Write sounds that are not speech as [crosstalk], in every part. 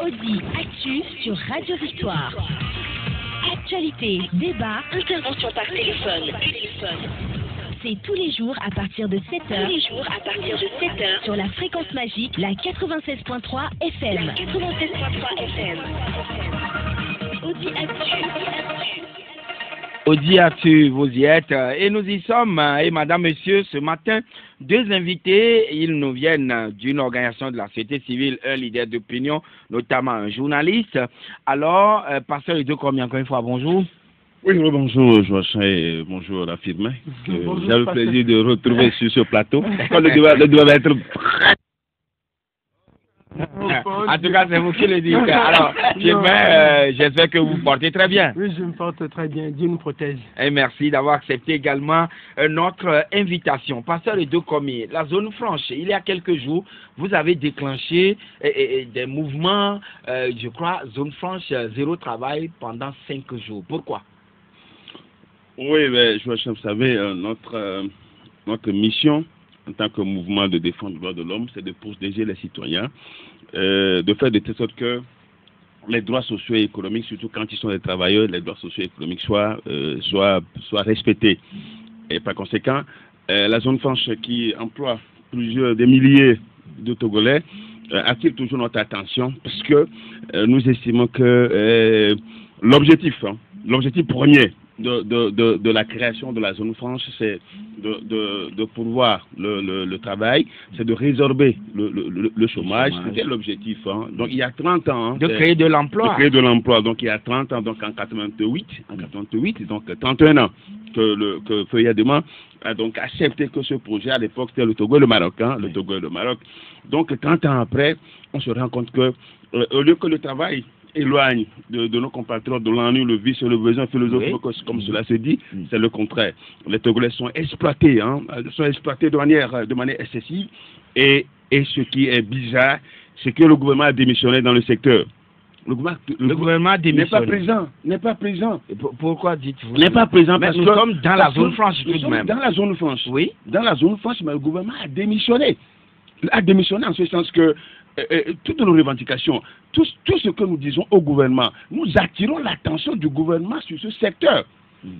Audi Actu sur Radio Victoire. Actualité, débat, intervention par téléphone. C'est tous les jours à partir de 7h. Tous les jours à partir de 7h sur la fréquence magique, la 96.3 FM. La 96.3 FM. Audi Actu. Audi Actu, vous y êtes. Et nous y sommes. Et madame, monsieur, ce matin, deux invités, ils nous viennent d'une organisation de la société civile, un leader d'opinion, notamment un journaliste. Alors, euh, pasteur Edo, combien encore une fois, bonjour. Oui, bonjour Joachim et bonjour la firme. J'ai le plaisir de retrouver sur ce plateau. le débat, le débat va être En tout cas, c'est vous qui le dites. [laughs] Alors, euh, j'espère que vous vous portez très bien. Oui, je me porte très bien. Dieu nous protège. Et merci d'avoir accepté également euh, notre euh, invitation. Pasteur Edo Komi, la zone franche, il y a quelques jours, vous avez déclenché des mouvements, euh, je crois, zone franche, zéro travail pendant cinq jours. Pourquoi? Oui, mais Joachim, vous savez, notre, notre mission en tant que mouvement de défense des droits de l'homme, c'est de protéger les citoyens, euh, de faire de telle sorte que les droits sociaux et économiques, surtout quand ils sont des travailleurs, les droits sociaux et économiques soient, euh, soient, soient respectés. Et par conséquent, euh, la zone franche qui emploie plusieurs, des milliers de Togolais attire toujours notre attention parce que nous estimons que l'objectif, hein, l'objectif premier de, de, de, de la création de la zone franche, c'est de, de, de pourvoir le, le, le travail, c'est de résorber le, le, chômage. C'était l'objectif. Hein. Donc il y a 30 ans. hein, De créer de de l'emploi. créer de l'emploi. Donc il y a 30 ans, donc en 88, en 88, donc 31 ans que le que Feuillet Demain a donc accepté que ce projet, à l'époque, c'était le Togo et le Maroc, hein, le Togo et le Maroc. Donc 30 ans après, on se rend compte que euh, au lieu que le travail éloigne de, de nos compatriotes de l'ennui, le vice et le besoin philosophique, Oui. comme cela se dit, c'est le contraire. Les Togolais sont exploités, hein, sont exploités de manière, de manière excessive. Et, et ce qui est bizarre, c'est que le gouvernement a démissionné dans le secteur. Le gouvernement, le gouvernement a n'est pas présent, n'est pas présent. Et pour- Pourquoi dites-vous N'est pas présent parce nous que sommes dans la zone franche nous tout de même. Dans la zone franche. Oui. Dans la zone franche, mais le gouvernement a démissionné. Il a démissionné en ce sens que toutes nos revendications, tout, tout ce que nous disons au gouvernement, nous attirons l'attention du gouvernement sur ce secteur.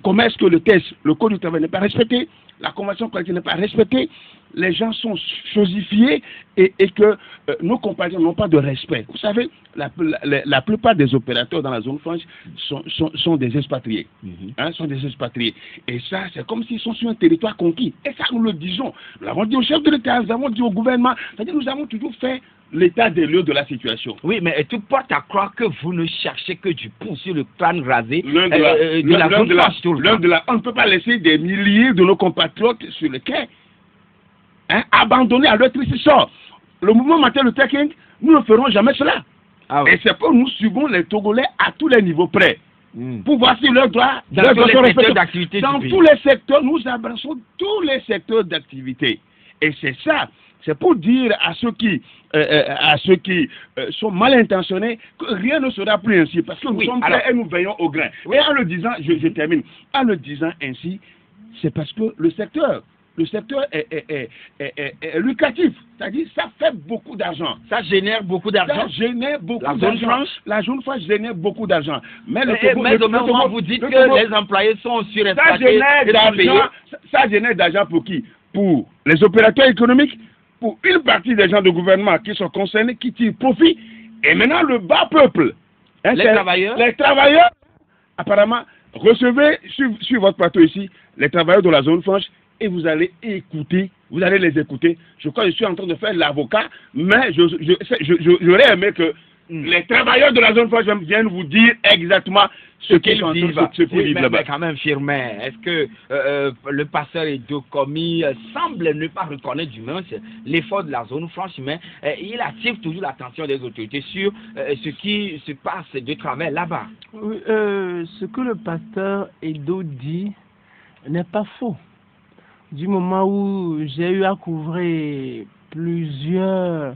Comment est-ce que le test, le code du travail n'est pas respecté, la convention collective n'est pas respectée, les gens sont chosifiés et, et que euh, nos compagnons n'ont pas de respect. Vous savez, la, la- la plupart des opérateurs dans la zone franche sont, sont, sont des expatriés. Hein, sont des expatriés. Et ça, c'est comme s'ils sont sur un territoire conquis. Et ça, nous le disons. Nous l'avons dit au chef de l'État, nous l'avons dit au gouvernement. C'est-à-dire, nous avons toujours fait l'état des lieux de la situation. Oui, mais tout porte à croire que vous ne cherchez que du pont sur le crâne rasé de euh, la, euh, de la zone de la- de la- on ne peut pas laisser des milliers de nos compatriotes sur le quai, hein, abandonnés à leur triste sort. Le mouvement Matin le Trekking, nous ne ferons jamais cela. Ah oui. Et c'est pour nous suivons les Togolais à tous les niveaux près. Mm. Pour voir si leurs droits, Dans leurs tous droits les secteurs d'activité Dans tous les secteurs, nous abraçons tous les secteurs d'activité. Et c'est ça, c'est pour dire à ceux qui, euh, euh, à ceux qui euh, sont mal intentionnés que rien ne sera plus ainsi, parce que nous Oui, sommes alors- prêts et nous veillons au grain. Et en le disant, je, je termine, en le disant ainsi, c'est parce que le secteur, le secteur est, est, est, est, est- est lucratif, c'est-à-dire ça fait beaucoup d'argent. Ça génère beaucoup Ça d'argent. génère beaucoup d'argent. La zone franche génère beaucoup d'argent. Mais le Togo- mais le- moment, vous dites le que les employés sont ça surexploités génère non payés. d'argent. Ça, ça génère d'argent pour qui? Pour les opérateurs économiques, pour une partie des gens du gouvernement qui sont concernés, qui tirent profit. Et maintenant, le bas peuple. hein, Les travailleurs Les travailleurs, apparemment, recevez sur, sur votre plateau ici les travailleurs de la zone franche et vous allez écouter, vous allez les écouter. Je crois que je suis en train de faire l'avocat, mais je, je, je- je- j'aurais aimé que Mm. Les travailleurs de la zone franche viennent vous dire exactement ce qu'ils qu'ils sont en train de vivent. vivre mais, là-bas. quand même, Firmin, est-ce que euh, euh, le pasteur Edo Komi euh, semble ne pas reconnaître du moins l'effort de la zone franche, mais euh, il attire toujours l'attention des autorités sur euh, ce qui se passe de travers là-bas Oui, euh, ce que le pasteur Edo dit n'est pas faux. Du moment où j'ai eu à couvrir plusieurs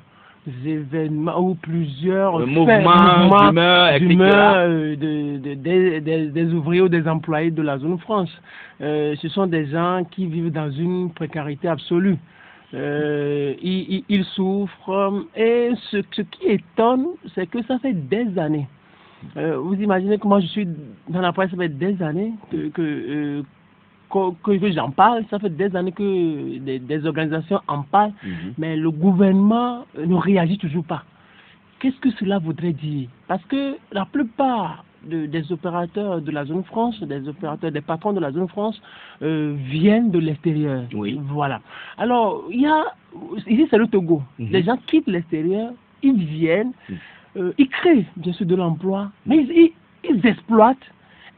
événements ou plusieurs faits, mouvements d'humeur, etc. d'humeur, euh, de- de- des- des- des ouvriers ou des employés de la zone France. Euh, ce sont des gens qui vivent dans une précarité absolue. Euh, ils, souffrent et ce, ce qui étonne, c'est que ça fait des années. Vous imaginez que moi je suis dans la presse, ça fait des années que, que, que, j'en parle, ça fait des années que des, des organisations en parlent, mais le gouvernement ne réagit toujours pas. Qu'est-ce que cela voudrait dire? Parce que la plupart de- des opérateurs de la zone France, des opérateurs, des patrons de la zone France, euh, viennent de l'extérieur. Oui. Voilà. Alors, il y a, ici c'est le Togo. Mhm. Les gens quittent l'extérieur, ils viennent, Mhm. euh, ils créent bien sûr de l'emploi, mais ils, ils- ils exploitent.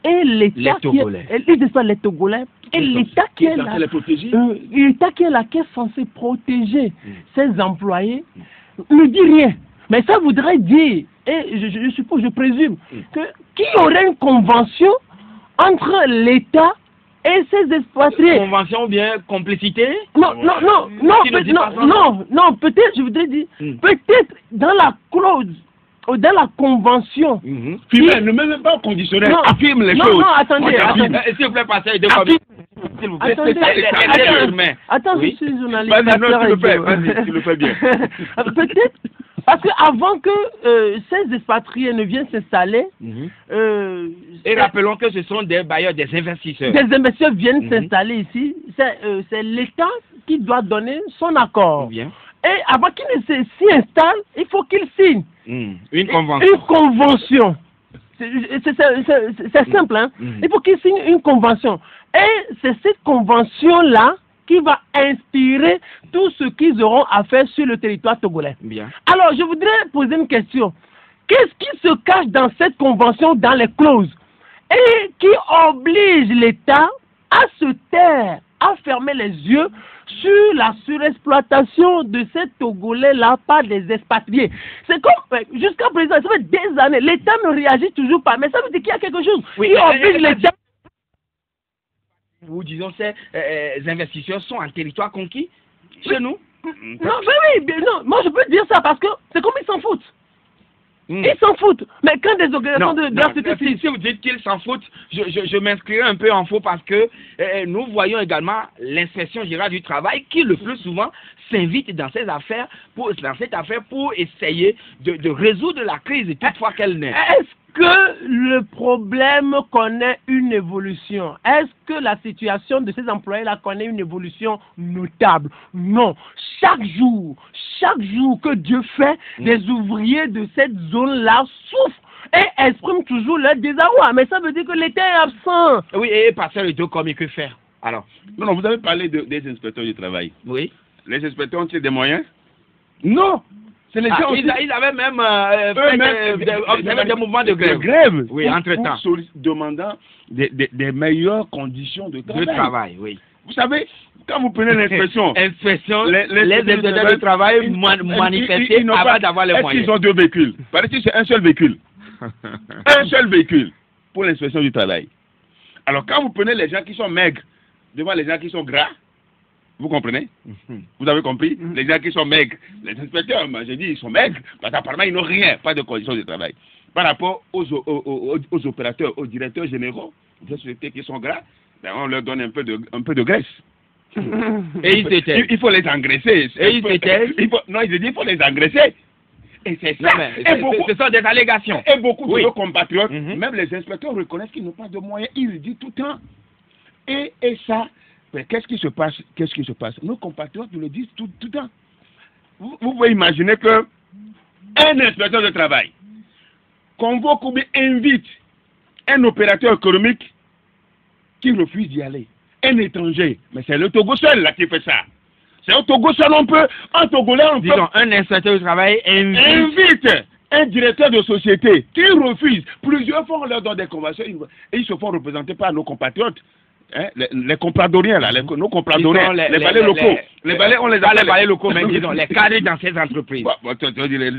Et l'État qui est- les Togolais. Et l'État qui est là, euh, l'État qui est là, qui est censé protéger Mm. ses employés, ne dit rien. Mais ça voudrait dire, et je, suppose, je présume, Mm. que qu'il y aurait une convention entre l'État et ses expatriés. Convention ou bien complicité? Non, non, non, non, non, non, non, peut-être, je voudrais dire, Mm. peut-être dans la clause, dans la convention. Mhm. Firmin, ne même pas au conditionnel. Non. Affirme les Non, choses. non, attendez, attendez. Euh, S'il vous plaît, passez de Affirme. S'il vous plaît. Attendez, attends, Oui. je suis journaliste. Vas-y, non, fais, Edo. vas-y, tu le fais bien. [laughs] Peut-être, parce qu'avant que euh, ces expatriés ne viennent s'installer, Mhm. euh, Et rappelons que ce sont des bailleurs, des investisseurs. des investisseurs viennent Mhm. s'installer ici, c'est euh, l'État qui doit donner son accord. Bien. Et avant qu'il ne s'y installe, il faut qu'il signe Mhm. Une convention. une convention. C'est simple, hein. Mhm. Il faut qu'il signe une convention. Et c'est cette convention-là qui va inspirer tout ce qu'ils auront à faire sur le territoire togolais. Bien. Alors, je voudrais poser une question. Qu'est-ce qui se cache dans cette convention, dans les clauses, et qui oblige l'État à se taire, à fermer les yeux sur la surexploitation de ces Togolais-là par des expatriés C'est comme, euh, jusqu'à présent, ça fait des années, l'État ne réagit toujours pas, mais ça veut dire qu'il y a quelque chose Oui, qui mais- oblige l'État. Ou disons, ces euh, euh, investisseurs sont en territoire conquis chez nous? Non, mais oui, bien, non, moi je peux dire ça parce que c'est comme ils s'en foutent. Mhm. Ils s'en foutent. Mais quand des organisations Non, de, de non, la société si, si vous dites qu'ils s'en foutent, je, je, je m'inscrirai un peu en faux parce que euh, nous voyons également l'inspection générale du travail qui le plus souvent s'invite dans ces affaires pour dans cette affaire pour essayer de, de résoudre la crise toutefois qu'elle naît. Est-ce que le problème connaît une évolution? Est-ce que la situation de ces employés-là connaît une évolution notable? Non. Chaque jour, chaque jour que Dieu fait, Mm. les ouvriers de cette zone-là souffrent et expriment toujours leur désarroi. Mais ça veut dire que l'État est absent. Oui, et pasteur Edo, comme que faire Alors, Non, non, vous avez parlé de- des inspecteurs du travail. oui. Les inspecteurs ont-ils des moyens? Non C'est les Ah, gens ils, avaient même euh, fait Eux-mêmes, des, des- observé des mouvements de grève. grève. Oui, entre-temps. demandant des, meilleures conditions de De travail. travail, oui. Vous savez, quand vous prenez l'inspection, [laughs] Inspection, Les- les, les inspecteurs de travail man- manifestaient avant d'avoir les Est-ce moyens. qu'ils ont deux véhicules? Paraît-il c'est un seul véhicule. [laughs] un seul véhicule pour l'inspection du travail. Alors quand vous prenez les gens qui sont maigres devant les gens qui sont gras, vous comprenez Mhm. Vous avez compris Mhm. Les gens qui sont maigres, les inspecteurs, moi j'ai dit ils sont maigres, parce qu'apparemment ils n'ont rien, pas de conditions de travail. Par rapport aux, aux, aux- aux opérateurs, aux directeurs généraux des sociétés qui sont gras, ben, on leur donne un peu de, un peu de graisse. Et [laughs] ils étaient. Il, il faut les engraisser. Et ils Il faut- Non, ils ont dit il faut les engraisser. Et c'est ça. et, beaucoup, ce sont des allégations. et beaucoup Oui. de nos compatriotes, Mhm. même les inspecteurs reconnaissent qu'ils n'ont pas de moyens. Ils le disent tout le temps. Et, et ça, mais qu'est-ce qui se passe? Qu'est-ce qui se passe? Nos compatriotes nous le disent tout, tout le temps. Vous, vous pouvez imaginer que un inspecteur de travail convoque ou bien invite un opérateur économique qui refuse d'y aller. Un étranger. Mais c'est le Togo seul là qui fait ça. C'est au Togo seul on peut, en Togolais on peut Disons, un inspecteur du travail invite invite un directeur de société qui refuse, plusieurs fois on leur donne des conventions et ils se font représenter par nos compatriotes. Hein, les, les compradoriens, là, les, nos compradoriens, les, les, balais locaux. Les, balais, on les appelle les balais locaux, mais [laughs] disons, les cadres dans ces entreprises. Les,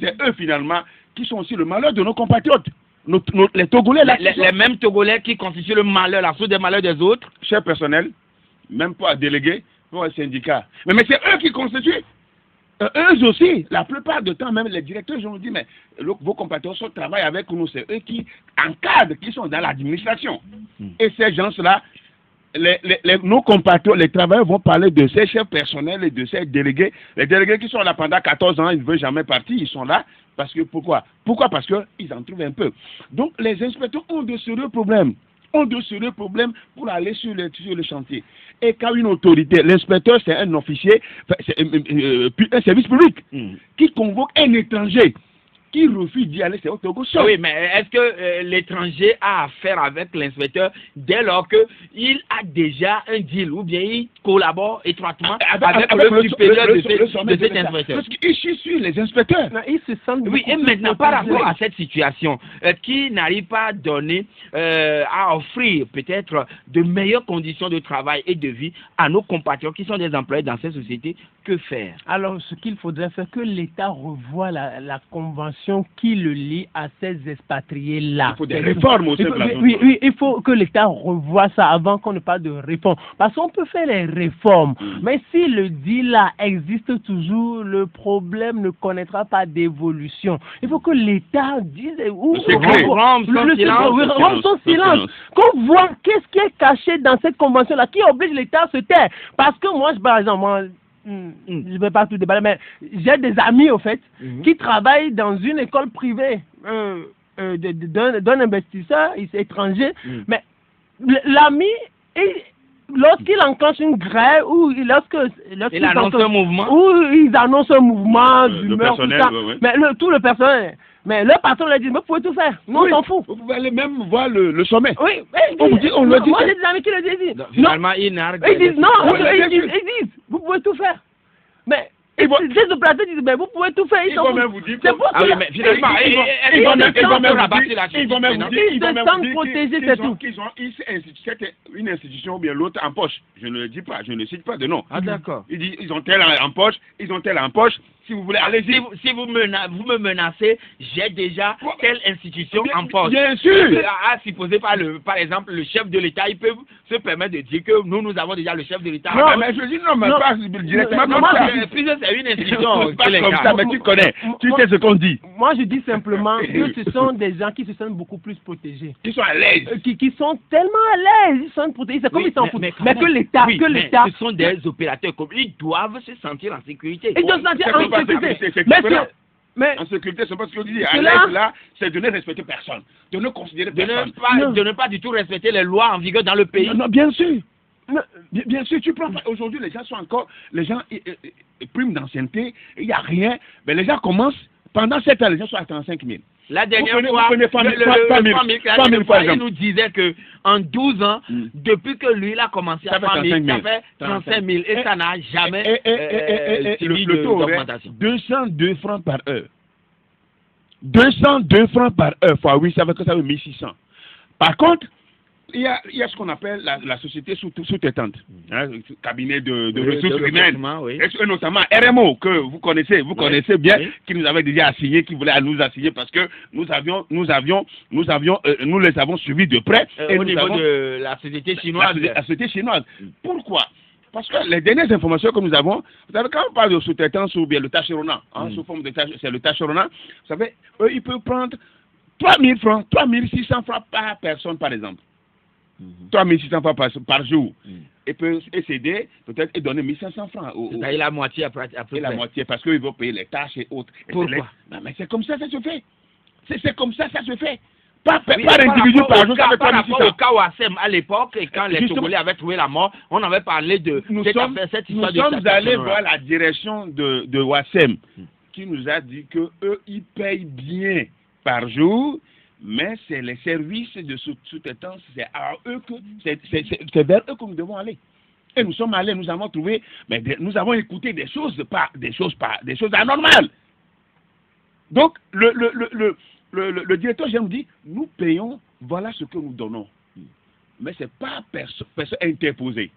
c'est eux, finalement, qui sont aussi le malheur de nos compatriotes. Nos, nos, les Togolais, là. Les, les, mêmes Togolais qui constituent le malheur, la source des malheurs des autres. Cher personnel, même pas délégué, pour un syndicat. Mais, mais c'est eux qui constituent. Euh, eux aussi, la plupart du temps, même les directeurs, je me dis, mais le, vos compatriotes travaillent avec nous, c'est eux qui encadrent, qui sont dans l'administration. Mm. Et ces gens-là, les, les, les, nos compatriotes, les travailleurs vont parler de ces chefs personnels et de ces délégués. Les délégués qui sont là pendant 14 ans, ils ne veulent jamais partir, ils sont là. Parce que pourquoi? Pourquoi? Parce qu'ils en trouvent un peu. Donc les inspecteurs ont de sérieux problèmes ont de sérieux problèmes pour aller sur le, sur le chantier. Et quand une autorité, l'inspecteur, c'est un officier, c'est euh, euh, un service public mm. qui convoque un étranger qui refuse d'y aller, c'est au Togo seul. Oui, mais est-ce que euh, l'étranger a affaire avec l'inspecteur dès lors qu'il a déjà un deal ou bien il collabore étroitement avec, avec, avec le, le, supérieur le, de, ce, de cet inspecteur Parce qu'il suit les inspecteurs. Non, ils se sentent oui, et maintenant, par rapport à cette situation, euh, qui n'arrive pas à donner, euh, à offrir peut-être de meilleures conditions de travail et de vie à nos compatriotes qui sont des employés dans ces sociétés, que faire? Alors, ce qu'il faudrait faire, que l'État revoie la, la convention qui le lie à ces expatriés-là. Il faut des réformes aussi. Oui, oui, oui, il faut que l'État revoie ça avant qu'on ne parle de réforme. Parce qu'on peut faire les réformes, mm. mais si le deal là existe toujours, le problème ne connaîtra pas d'évolution. Il faut que l'État dise où rompe son silence, son silence, qu'on voit qu'est-ce qui est caché dans cette convention-là, qui oblige l'État à se taire. Parce que moi, par exemple, moi, Mm. je ne vais pas tout déballer, mais j'ai des amis, au fait, mm -hmm. qui travaillent dans une école privée euh, euh, d'un investisseur étranger. Mais l'ami, lorsqu'il enclenche une grève ou lorsque, lorsqu'il annonce un mouvement, ou ils annoncent un mouvement euh, d'humeur, tout ça, ouais, ouais. mais le, tout le personnel. Mais le patron lui a dit, mais vous pouvez tout faire. Nous, oui, on s'en fout. Vous pouvez aller même voir le, le sommet. Oui. on vous dit, on le dit. Moi, j'ai des amis qui le disent. Non, finalement, ils narguent. Ils disent, non, ils, disent, ils disent, vous pouvez tout faire. Mais ils vont, ces opérateurs disent, mais vous pouvez tout faire. Ils, ils vont même vous dire. C'est pour ah oui, mais finalement, ils, ils, vont même vous dire. Ils vont même vous dire. Protégés, c'est tout. Ont une institution ou bien l'autre en poche. Je ne le dis pas, je ne cite pas de nom. Ah d'accord. Ils disent, ils ont tel en poche, ils ont tel en poche. Si vous voulez, allez-y. Si, vous, si vous, mena vous me menacez, j'ai déjà telle institution bien, en poche. Bien sûr. À, supposer par, le, par exemple le chef de l'État, il peut se permettre de dire que nous, nous avons déjà le chef de l'État. Non, mais je dis non, mais non. pas directement non, comme ça. Puisque c'est une institution. pas comme ça, mais tu connais. Tu sais ce qu'on dit. Moi, je dis simplement que ce [laughs] sont des gens qui se sentent beaucoup plus protégés. Qui sont à l'aise. Euh, qui, qui sont tellement à l'aise. Ils sont protégés. C'est comme oui, ils s'en foutent. Mais, mais, que l'État. Oui, que l'État. Ce sont des opérateurs comme ils doivent se sentir en sécurité. Ils doivent se sentir en sécurité. Mais que, mais en sécurité, c'est pas ce qu'on dit. À l'aise, là, c'est de ne respecter personne, de ne considérer de personne. Ne pas, de ne pas du tout respecter les lois en vigueur dans le pays. Non, non bien sûr. Non, bien, bien, sûr, tu prends. Aujourd'hui, les gens sont encore. Les gens ils, ils, ils priment d'ancienneté, il n'y a rien. Mais les gens commencent. Pendant 7 ans, les gens sont à 35 000. La dernière prenez, fois, le, le, fois, il nous disait que en 12 ans, mm. depuis que lui il a commencé à faire 000, ça fait 35 000 et ça n'a jamais et, et, et, euh, le, le taux d'augmentation. 202 francs par heure. 202 francs par heure fois 8, ça veut que ça veut 1600. Par contre, il y a, il y a ce qu'on appelle la, la société sous-traitante, hein, cabinet de, de oui, ressources humaines, oui. et notamment RMO que vous connaissez, vous oui. connaissez bien, qui nous avait déjà assigné, qui voulait nous assigner parce que nous avions, nous avions, nous avions, euh, nous les avons suivis de près. Euh, et au niveau avons, de la société chinoise. La, la société chinoise. Pourquoi? Parce que les dernières informations que nous avons, vous savez, quand on parle de sous-traitance ou bien le tâcheronat, hein, mm. sous forme de c'est le tâcheronat, vous savez, eux, ils peuvent prendre 3 000 francs, 3 600 francs par personne, par exemple. Mm -hmm. 3 600 francs par, par jour. Mm. Et peut excéder, peut-être, et donner 1500 francs. C'est-à-dire la moitié après. la moitié, parce qu'ils vont payer les tâches et autres. Et Pourquoi? les... non, Mais c'est comme ça, ça se fait. C'est comme ça, ça se fait. Pas, oui, par individu par jour, ça fait Par rapport au à l'époque, et quand les Togolais avaient trouvé la mort, on avait parlé de nous cette, sommes, affaire, cette nous histoire sommes de allés voir la direction de, de Ouassem qui nous a dit que eux ils payent bien par jour, mais c'est les services de sous-traitance, c'est à eux que c'est vers eux que nous devons aller. Et nous sommes allés, nous avons trouvé, mais nous avons écouté des choses pas, des choses pas, des choses anormales. Donc, le, le, le, le, directeur nous dit, nous payons, voilà ce que nous donnons. Mais ce n'est pas perso- personne interposée.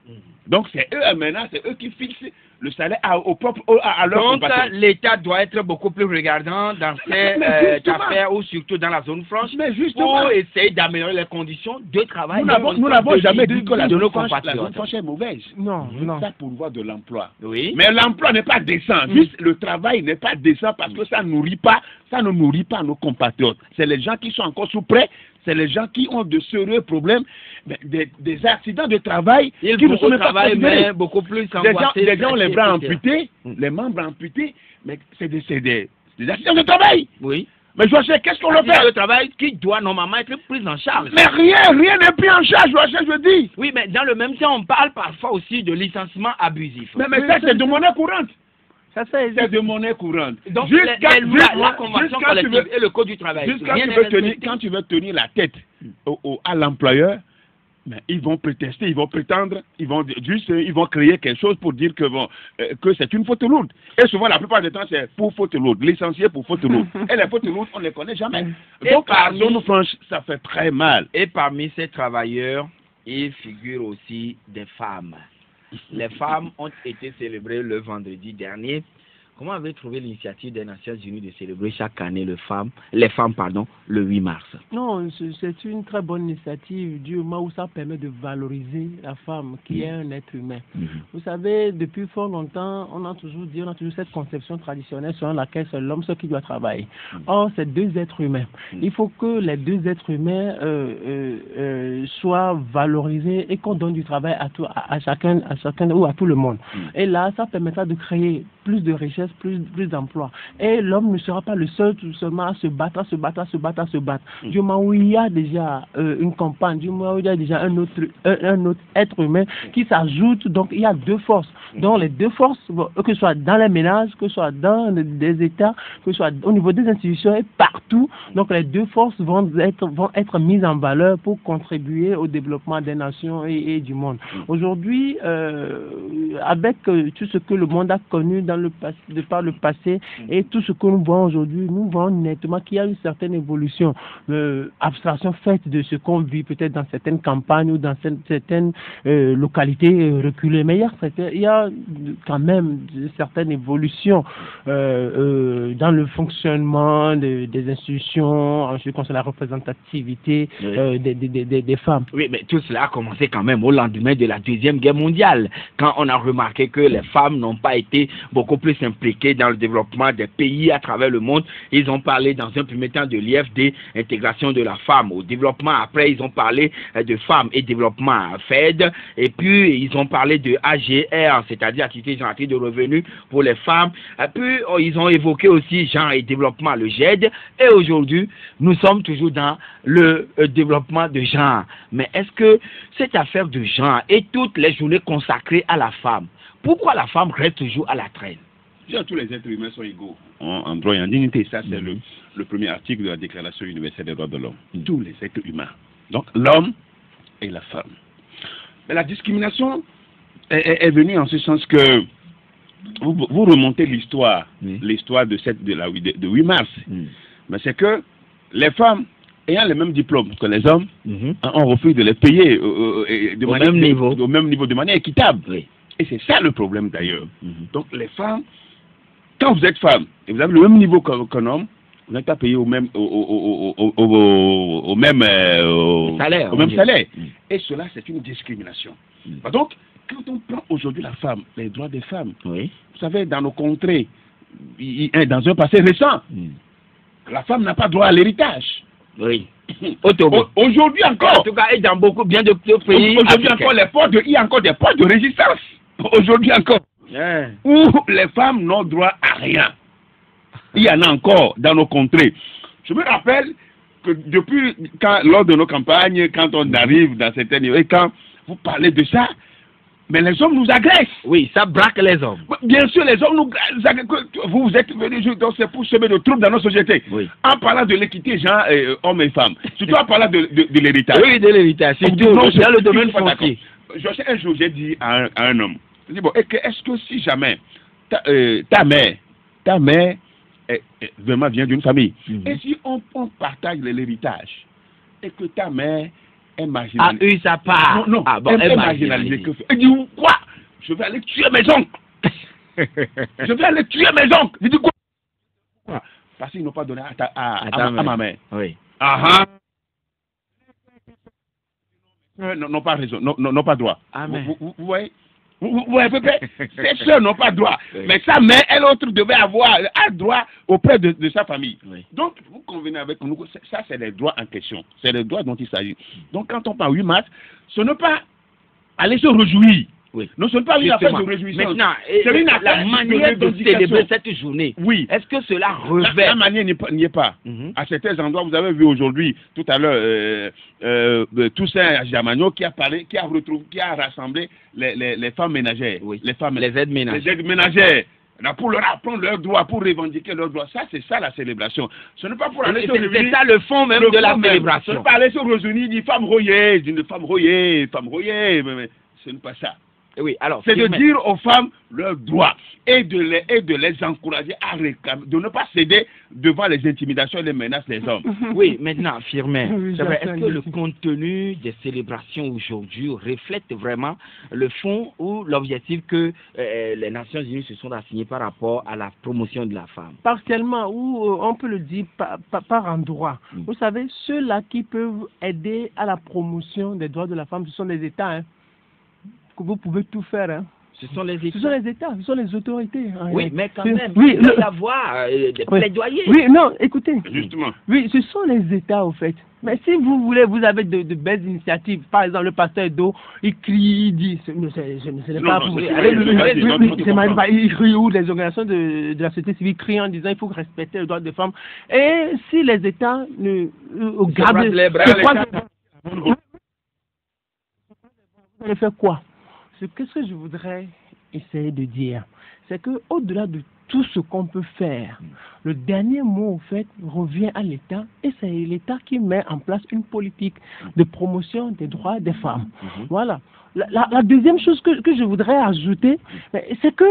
Donc, c'est eux, maintenant, c'est eux qui fixent le salaire à, au propre, au- à, à leur Donc, l'État doit être beaucoup plus regardant dans [laughs] ces euh, affaires ou surtout dans la zone franche Mais justement, pour essayer d'améliorer les conditions de travail. nous n'avons jamais dit que la de zone nos franche, la zone compatriotes. franche est mauvaise. Non, non. Ça pourvoit de l'emploi. Oui. Mais l'emploi n'est pas décent. Juste le travail n'est pas décent parce que ça nourrit pas, ça ne nourrit pas nos compatriotes. C'est les gens qui sont encore sous prêt, c'est les gens qui ont de sérieux problèmes, mais des, des accidents de travail Ils qui ne sont même pas considérés. beaucoup plus Des gens, des gens ont les bras amputés, Mm. les membres amputés, mais c'est des, des, des accidents de travail. Oui. Mais sais, qu'est-ce qu'on le C'est fait le travail qui doit normalement être pris en charge. Mais rien, rien n'est pris en charge, je sais, je dis. Oui, mais dans le même temps, on parle parfois aussi de licenciement abusif. Mais, mais ça, c'est de monnaie courante. Ça, c'est C'est de monnaie courante. Donc, Jusqu'à- jusqu'à- la convention jusqu'à collective veux- et le code du travail. Juste quand tu, veux tenir, respecté. quand tu veux tenir la tête au- au- à l'employeur, mais ils vont prétester, ils vont prétendre, ils vont juste, ils vont créer quelque chose pour dire que bon, euh, que c'est une faute lourde. Et souvent, la plupart du temps, c'est pour faute lourde, licencié pour faute lourde. [laughs] Et les fautes lourdes, on ne les connaît jamais. Donc, parmi- zone franche, ça fait très mal. Et parmi ces travailleurs, il figure aussi des femmes. Les femmes ont été célébrées le vendredi dernier. Comment avez-vous trouvé l'initiative des Nations Unies de célébrer chaque année le femme, les femmes pardon, le 8 mars? Non, c'est- une très bonne initiative du moment où ça permet de valoriser la femme qui est un être humain. Vous savez, depuis fort longtemps, on a toujours dit, on a toujours cette conception traditionnelle selon laquelle c'est l'homme seul qui doit travailler. Or, c'est deux êtres humains. Il faut que les deux êtres humains euh, euh, euh, soient valorisés et qu'on donne du travail à, tout, à, à chacun, à chacun ou à tout le monde. Et là, ça permettra de créer plus de plus, plus d'emplois. Et l'homme ne sera pas le seul tout seulement à se battre, à se battre, à se battre, à se battre. Du moment où il y a déjà euh, une campagne, du moment où il y a déjà un autre, un, un autre être humain qui s'ajoute, donc il y a deux forces. Donc les deux forces, que ce soit dans les ménages, que ce soit dans les, États, que ce soit au niveau des institutions et partout, donc les deux forces vont être, vont être mises en valeur pour contribuer au développement des nations et, et du monde. Aujourd'hui, euh, avec euh, tout ce que le monde a connu dans le passé, de par le passé et tout ce que nous voyons aujourd'hui, nous voyons nettement qu'il y a une certaine évolution, euh, abstraction faite de ce qu'on vit peut-être dans certaines campagnes ou dans cer- certaines euh, localités euh, reculées. Mais il y a, certain- il y a quand même évolutions euh, euh, dans le fonctionnement de- des institutions en ce qui concerne la représentativité Oui. des, des, des- des- des femmes. Oui, mais tout cela a commencé quand même au lendemain de la Deuxième Guerre mondiale, quand on a remarqué que les femmes n'ont pas été beaucoup plus impliquées dans le développement des pays à travers le monde. Ils ont parlé dans un premier temps de l'IFD, intégration de la femme au développement. Après, ils ont parlé euh, de femmes et développement à FED. Et puis, ils ont parlé de AGR, c'est-à-dire activité génératrice de revenus pour les femmes. Et puis, oh, ils ont évoqué aussi genre et développement, le GED. Et aujourd'hui, nous sommes toujours dans le euh, développement de genre. Mais est-ce que cette affaire de genre et toutes les journées consacrées à la femme, pourquoi la femme reste toujours à la traîne? Tous les êtres humains sont égaux en, en droit et en dignité. Ça, c'est le, le premier article de la Déclaration universelle des droits de l'homme. Tous les êtres humains. Donc, l'homme et la femme. Mais la discrimination est, est- est venue en ce sens que vous, vous remontez l'histoire, Oui. l'histoire de, cette, de, la, de, de 8 mars. Mais c'est que les femmes ayant le même diplôme que les hommes, Mhm. hein, on refuse de les payer euh, euh, de Au manière- même niveau. au même niveau, de manière équitable. Oui. Et c'est ça le problème d'ailleurs. Mhm. Donc les femmes, quand vous êtes femme et vous avez le même niveau qu'un homme, vous n'êtes pas payé au même, au, même, euh, au, Salaire, au même salaire. Mm. Et cela, c'est une discrimination. Mm. Bah Donc, quand on prend aujourd'hui la femme, les droits des femmes, Oui. vous savez, dans nos contrées, il- dans un passé récent, Mm. la femme n'a pas droit à l'héritage. Oui. Aujourd'hui En encore, tout cas, et dans beaucoup bien de, de pays. aujourd'hui encore, les portes il y a encore des portes de résistance. Aujourd'hui encore. Où les femmes n'ont droit à rien. Il y en a encore dans nos contrées. Je me rappelle que depuis, quand, lors de nos campagnes, quand on arrive dans certains niveaux, et quand vous parlez de ça, mais les hommes nous agressent. Oui, ça braque les hommes. Bien sûr, les hommes nous agressent. Vous, vous êtes venus juste donc c'est pour semer de troubles dans nos sociétés. Oui. En parlant de l'équité, gens, euh, hommes et femmes. [laughs] Surtout en parlant de, de, de l'héritage. Oui, de l'héritage. Surtout dans le domaine foncier. d'accord. Je sais, un jour, j'ai dit à un, à un homme, bon, est-ce que, si jamais ta, euh, ta mère, ta mère est- est- vraiment vient d'une famille. Mhm. Et si on, on partage l'héritage et que ta mère est marginalisée, eu sa part. non, non, ah, bon, elle elle est m'a marginalisée, marginalisé. que Elle dit quoi? Je vais aller tuer mes oncles. [laughs] Je vais aller tuer mes oncles. Je dis quoi? Parce qu'ils n'ont pas donné à, ta- à, À à ta ma, à ma mère. mère. Oui. Ah ah. Euh, non, non, pas raison, non, non, non, pas droit. Amen. Vous, vous- vous voyez? Vous, Ses soeurs n'ont pas droit. Mais sa mère, elle autre devait avoir a droit auprès de, de sa famille. Oui. Donc, vous convenez avec nous ça, c'est les droits en question. C'est les droits dont il s'agit. Donc, quand on parle 8 mars, ce n'est pas aller se réjouir. Oui. Non, ce n'est pas une affaire de réjouissance. Maintenant, C'est une la affaire manière de célébrer cette journée, Oui. est-ce que cela La, revêt la manière n'y est pas-. Mhm. À certains endroits, vous avez vu aujourd'hui, tout à l'heure, euh, euh, euh, Toussaint Jamagno qui a parlé, qui a retrouvé, qui a rassemblé les, les, les femmes ménagères, Oui. les femmes, les aides ménagères les aides ménagères. Là, pour leur apprendre leurs droits, pour revendiquer leurs droits. Ça, c'est ça la célébration. Ce n'est pas pour aller C'est se c'est réunir. ça le fond même le de la même. Ce célébration. n'est pas aller se réunir, dire femme royée, une femme royée, femme royée. Ce n'est pas ça. Oui, alors, C'est de dire aux femmes leurs droits et de les, et de les encourager à réclamer, de ne pas céder devant les intimidations et les menaces des hommes. [laughs] Oui, maintenant, Firmin, Oui, est-ce que le contenu des célébrations aujourd'hui reflète vraiment le fond ou l'objectif que euh, les Nations Unies se sont assignés par rapport à la promotion de la femme? Partiellement, ou euh, on peut le dire par, par, par endroit. Mm. Vous savez, ceux-là qui peuvent aider à la promotion des droits de la femme, ce sont les États. Hein. Que vous pouvez tout faire. Hein. Ce sont les Ce sont États. les États, ce sont les autorités. en Oui, mais quand même, oui, il le- avoir euh, des Oui. plaidoyers. Oui, non, écoutez. Justement. Oui, ce sont les États, au fait. Mais si vous voulez, vous avez de, de belles initiatives. Par exemple, le pasteur Edo, il crie, il dit, ce n'est pas non, pour... il crie ou les organisations de, de la société civile crient en disant il faut respecter les droits des femmes. Et si les États ne euh, gardent... brassent les bras, Vous allez faire quoi? Ce qu'est-ce que je voudrais essayer de dire, c'est que au-delà de tout ce qu'on peut faire, le dernier mot au fait revient à l'État et c'est l'État qui met en place une politique de promotion des droits des femmes. Mhm. Voilà. La, la- la deuxième chose que, que je voudrais ajouter, c'est que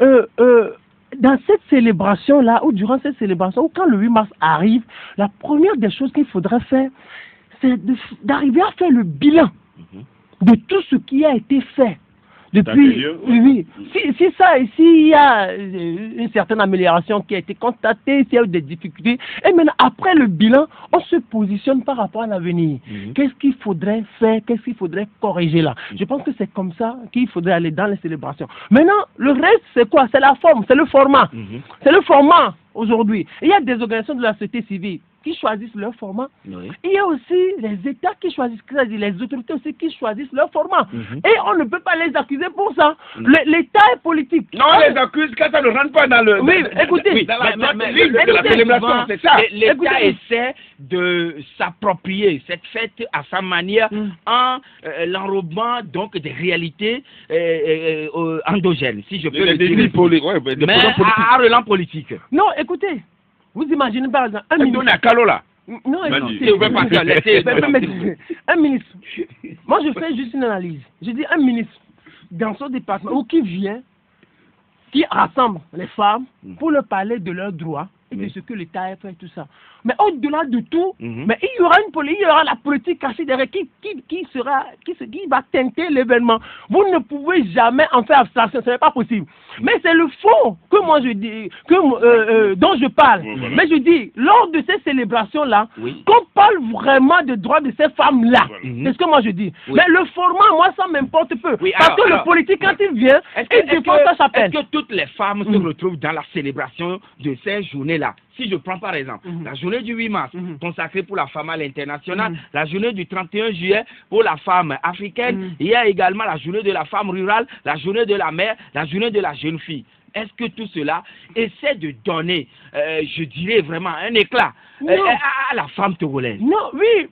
euh, euh, dans cette célébration-là, ou durant cette célébration, ou quand le 8 mars arrive, la première des choses qu'il faudrait faire, c'est d'arriver à faire le bilan. De tout ce qui a été fait. Depuis, oui, oui. Si, si ça, s'il y a euh, une certaine amélioration qui a été constatée, s'il y a eu des difficultés, et maintenant, après le bilan, on se positionne par rapport à l'avenir. Mhm. Qu'est-ce qu'il faudrait faire Qu'est-ce qu'il faudrait corriger là? Je pense que c'est comme ça qu'il faudrait aller dans les célébrations. Maintenant, le reste, c'est quoi? C'est la forme, c'est le format. Mhm. C'est le format aujourd'hui. Il y a des organisations de la société civile qui choisissent leur format. Oui. Il y a aussi les États qui choisissent, c'est-à-dire les autorités aussi qui choisissent leur format. Mhm. Et on ne peut pas les accuser pour ça. Le- L'État est politique. Non, on les accuse quand ça ne rentre pas dans le. Oui, dans- écoutez, oui, dans la Mais- mais- mais- mais- de la mais célébration, c'est ça. l'É- L'État essaie de s'approprier cette fête à sa manière Mm. en euh, l'enrobant donc des réalités euh, euh, euh, endogènes, si je peux Des le délits dire. ouais, des Mais problèmes politiques. à, à relance politique. Non, écoutez. Vous imaginez par exemple un ministre. à Kalo, là. Non, un ministre. Moi, je fais juste une analyse. Je dis un ministre dans son département ou qui vient, qui rassemble les femmes pour leur parler de leurs droits et de ce que l'État a fait, tout ça. Mais au-delà de tout, Mhm. mais il y aura une politique, il y aura la politique cachée derrière qui, qui, qui sera, qui, qui va teinter l'événement. Vous ne pouvez jamais en faire abstraction, ce n'est pas possible. Mais c'est le fond que moi je dis, que, euh, euh, dont je parle. Voilà. Mais je dis, lors de ces célébrations-là, Oui. qu'on parle vraiment des droits de ces femmes-là. Voilà. Mhm. C'est ce que moi je dis. Oui. Mais le format, moi, ça m'importe peu. Oui, Parce que alors- le politique, quand il vient, il défend sa chapelle. est-ce que toutes les femmes se Mhm. retrouvent dans la célébration de ces journées-là? Si je prends par exemple Mhm. la journée du 8 mars, Mhm. consacrée pour la femme à l'international, Mhm. la journée du 31 juillet pour la femme africaine, il y a également la journée de la femme rurale, la journée de la mère, la journée de la jeune fille. Est-ce que tout cela essaie de donner, euh, je dirais vraiment, un éclat euh, à la femme togolaise? Non, oui.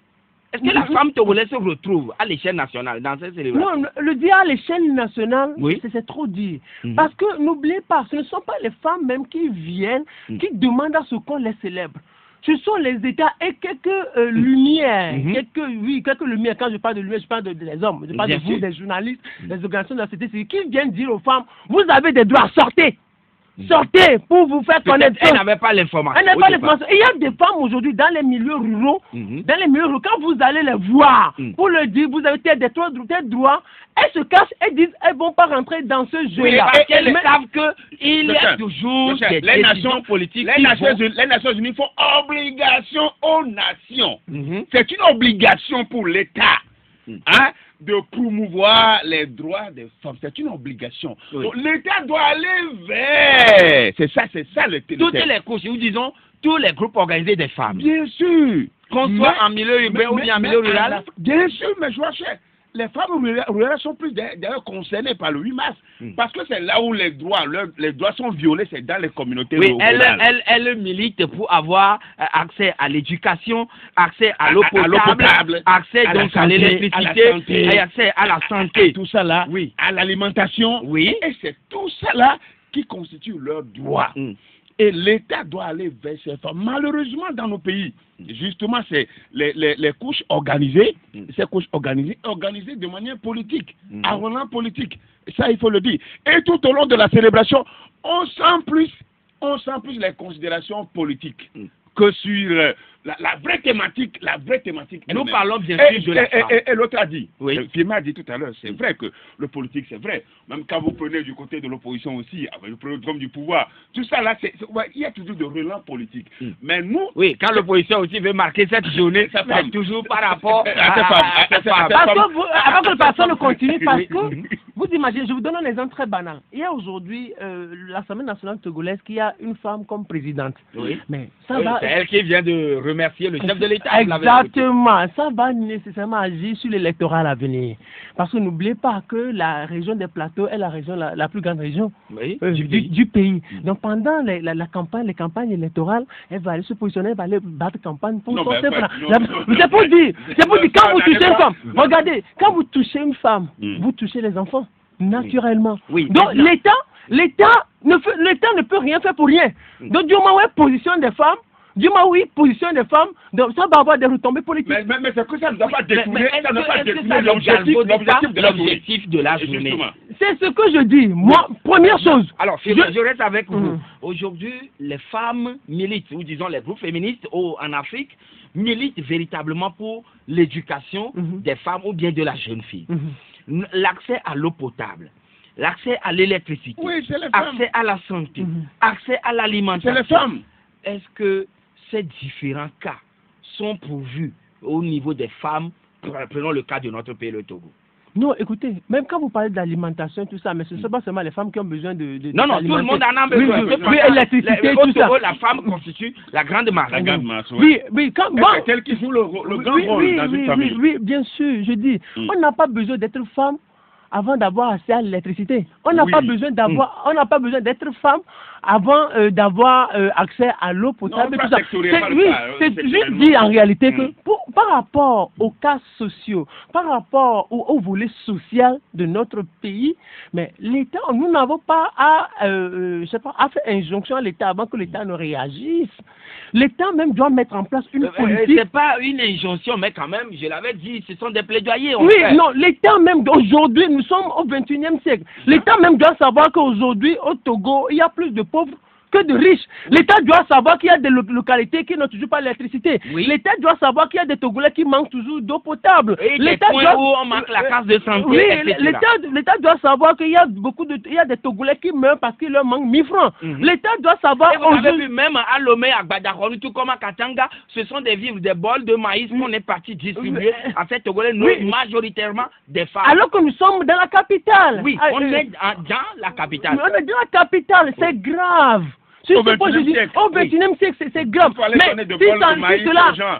Est-ce que la Mhm. femme togolaise se retrouve à l'échelle nationale dans cette célébration Non, le dire à l'échelle nationale, Oui. c'est- trop dire. Mhm. Parce que n'oubliez pas, ce ne sont pas les femmes même qui viennent, Mhm. qui demandent à ce qu'on les célèbre. Ce sont les États et quelques euh, lumières, quelques, oui, quelques lumières. Quand je parle de lumière, je parle de, des hommes, je parle Bien de vous, sûr. des journalistes, des organisations de la société civile, qui viennent dire aux femmes, vous avez des droits, sortez. Sortez pour vous faire connaître. Elle n'avait pas l'information. Elle n'a pas l'information. Il y a des femmes aujourd'hui dans les milieux ruraux, Mhm. dans les milieux ruraux, quand vous allez les voir, Mm. pour leur dire, vous avez tel droit, tel droit, elles se cachent, elles disent, elles vont pas rentrer dans ce Oui, jeu-là. parce qu'elles Mais- savent qu'il y a toujours des les nations politiques les Nations, vont- les Nations Unies font obligation aux nations. Mhm. C'est une obligation pour l'État Mm. hein, de promouvoir les droits des femmes. C'est une obligation. Oui. Donc, L'État doit aller vers. C'est ça, c'est ça le Toutes les couches, nous disons, tous les groupes organisés des femmes, Bien sûr. qu'on Mais- soit en milieu urbain ou bien en milieu rural. Bien sûr, mais je vois cher. Les femmes rurales sont plus d'a- d'ailleurs concernées par le 8 mars. Mm. Parce que c'est là où les droits, les droits sont violés, c'est dans les communautés Oui, elle, rurales. elle, elle milite pour avoir euh, accès à l'éducation, accès à À- l'eau potable, potable, accès à donc à santé, l'électricité, à accès à la santé. tout ça là, Oui. à l'alimentation. Oui. Et c'est tout ça là qui constitue leurs droits. Mm. Et l'État doit aller vers ces femmes. Malheureusement, dans nos pays, justement, c'est les, les, les couches organisées, Mm. ces couches organisées, organisées de manière politique, Mm. à Roland politique. Ça, il faut le dire. Et tout au long de la célébration, on sent plus, on sent plus les considérations politiques Mm. que sur euh, la, la vraie thématique, la vraie thématique. Nous parlons bien sûr de la femme. et- et l'autre a dit, Oui. Firmin a dit tout à l'heure, c'est vrai que le politique, c'est vrai. Même quand vous prenez du côté de l'opposition aussi, avec le programme du pouvoir, tout ça là, ouais, il y a toujours de relents politiques. Mm. Mais nous, Oui, quand l'opposition aussi veut marquer cette journée, [laughs] c'est toujours par rapport [laughs] À sa femme, à femme. Parce que vous, avant que le personne ne continue, parce que vous imaginez, je vous donne un exemple très banal. Il y a aujourd'hui euh, l'Assemblée nationale togolaise qui a une femme comme présidente. Oui. Mais ça Oui, va. C'est elle qui vient de remercier le chef de l'État. Exactement, ça va nécessairement agir sur l'électorat à venir. Parce que n'oubliez pas que la région des plateaux est la région la, la plus grande région Oui, euh, du du, pays. du pays. Donc pendant les- la, la campagne, les campagnes électorales, elle va aller se positionner, elle va aller battre campagne pour son C'est pour [laughs] dire, c'est pour dire, quand vous touchez une femme, regardez, quand vous touchez une femme, Mm. vous touchez les enfants, naturellement. Oui, Donc l'État, l'État ne l'État ne peut rien faire pour rien. Mm. Donc du moment où il positionne des femmes, du moment où il positionne des femmes, donc ça va avoir des retombées politiques. mais, mais, mais c'est que ça ne doit pas détourner, ça ne doit pas détourner l'objectif, de la journée. l'objectif de la journée. C'est ce que je dis. Moi, première chose. Alors, je, Je- reste avec vous. Mhm. Aujourd'hui, les femmes militent, ou disons les groupes féministes au- en Afrique, militent véritablement pour l'éducation Mhm. des femmes ou bien de la jeune fille. Mhm. N- L'accès à l'eau potable, l'accès à l'électricité, Oui, c'est accès à la santé, Mhm. accès à C'est l'alimentation. les femmes. Est-ce que ces différents cas sont pourvus au niveau des femmes Prenons le cas de notre pays, le Togo. Non, écoutez, même quand vous parlez d'alimentation tout ça, mais ce ne sont pas seulement les femmes qui ont besoin de. de Non, non, tout le monde en a besoin. oui, oui, électricité, tout ça. La femme constitue la grande masse. La grande masse, ouais. Oui, oui, quand. Bon, c'est elle qui joue le, rôle- le grand oui, rôle oui, dans oui, une famille. Oui, oui, bien sûr, je dis, Mm. on n'a pas besoin d'être femme avant d'avoir accès à l'électricité. On n'a Oui. pas besoin d'avoir, on n'a pas besoin d'être femme avant euh, d'avoir euh, accès à l'eau potable. et tout ça. C'est- oui, c'est juste dire en réalité que Mm. pour, par rapport aux cas sociaux, par rapport au, au volet social de notre pays, mais l'État, nous n'avons pas à, euh, je sais pas, à faire injonction à l'État avant que l'État ne réagisse. L'État même doit mettre en place une politique. C'est pas une injonction, mais quand même, je l'avais dit, ce sont des plaidoyers. on Oui, fait. non, l'État même aujourd'hui, nous sommes au 21e siècle. L'État même doit savoir qu'aujourd'hui, au Togo, il y a plus de খুব que de riches. L'État doit savoir qu'il y a des lo- localités qui n'ont toujours pas l'électricité. Oui. L'État doit savoir qu'il y a des Togolais qui manquent toujours d'eau potable. L'État doit- où on manque la case de santé, Oui, l'État, doit savoir qu'il y a beaucoup de, il y a des Togolais qui meurent parce qu'il leur manque 1000 francs. Mhm. L'État doit savoir Et vous avez vu, même à Lomé, à Gbadakhonu, tout comme à Katanga, ce sont des vivres, des bols de maïs qu'on est parti distribuer à ces Togolais, nous, Oui. majoritairement des femmes. alors que nous sommes dans la capitale. oui, Ah, on euh, est dans la capitale. On est dans la capitale, c'est grave. Sur Au ce point, je 21e dis, siècle, au oui. 21e siècle, c'est- c'est grave. Mais de si, ça- de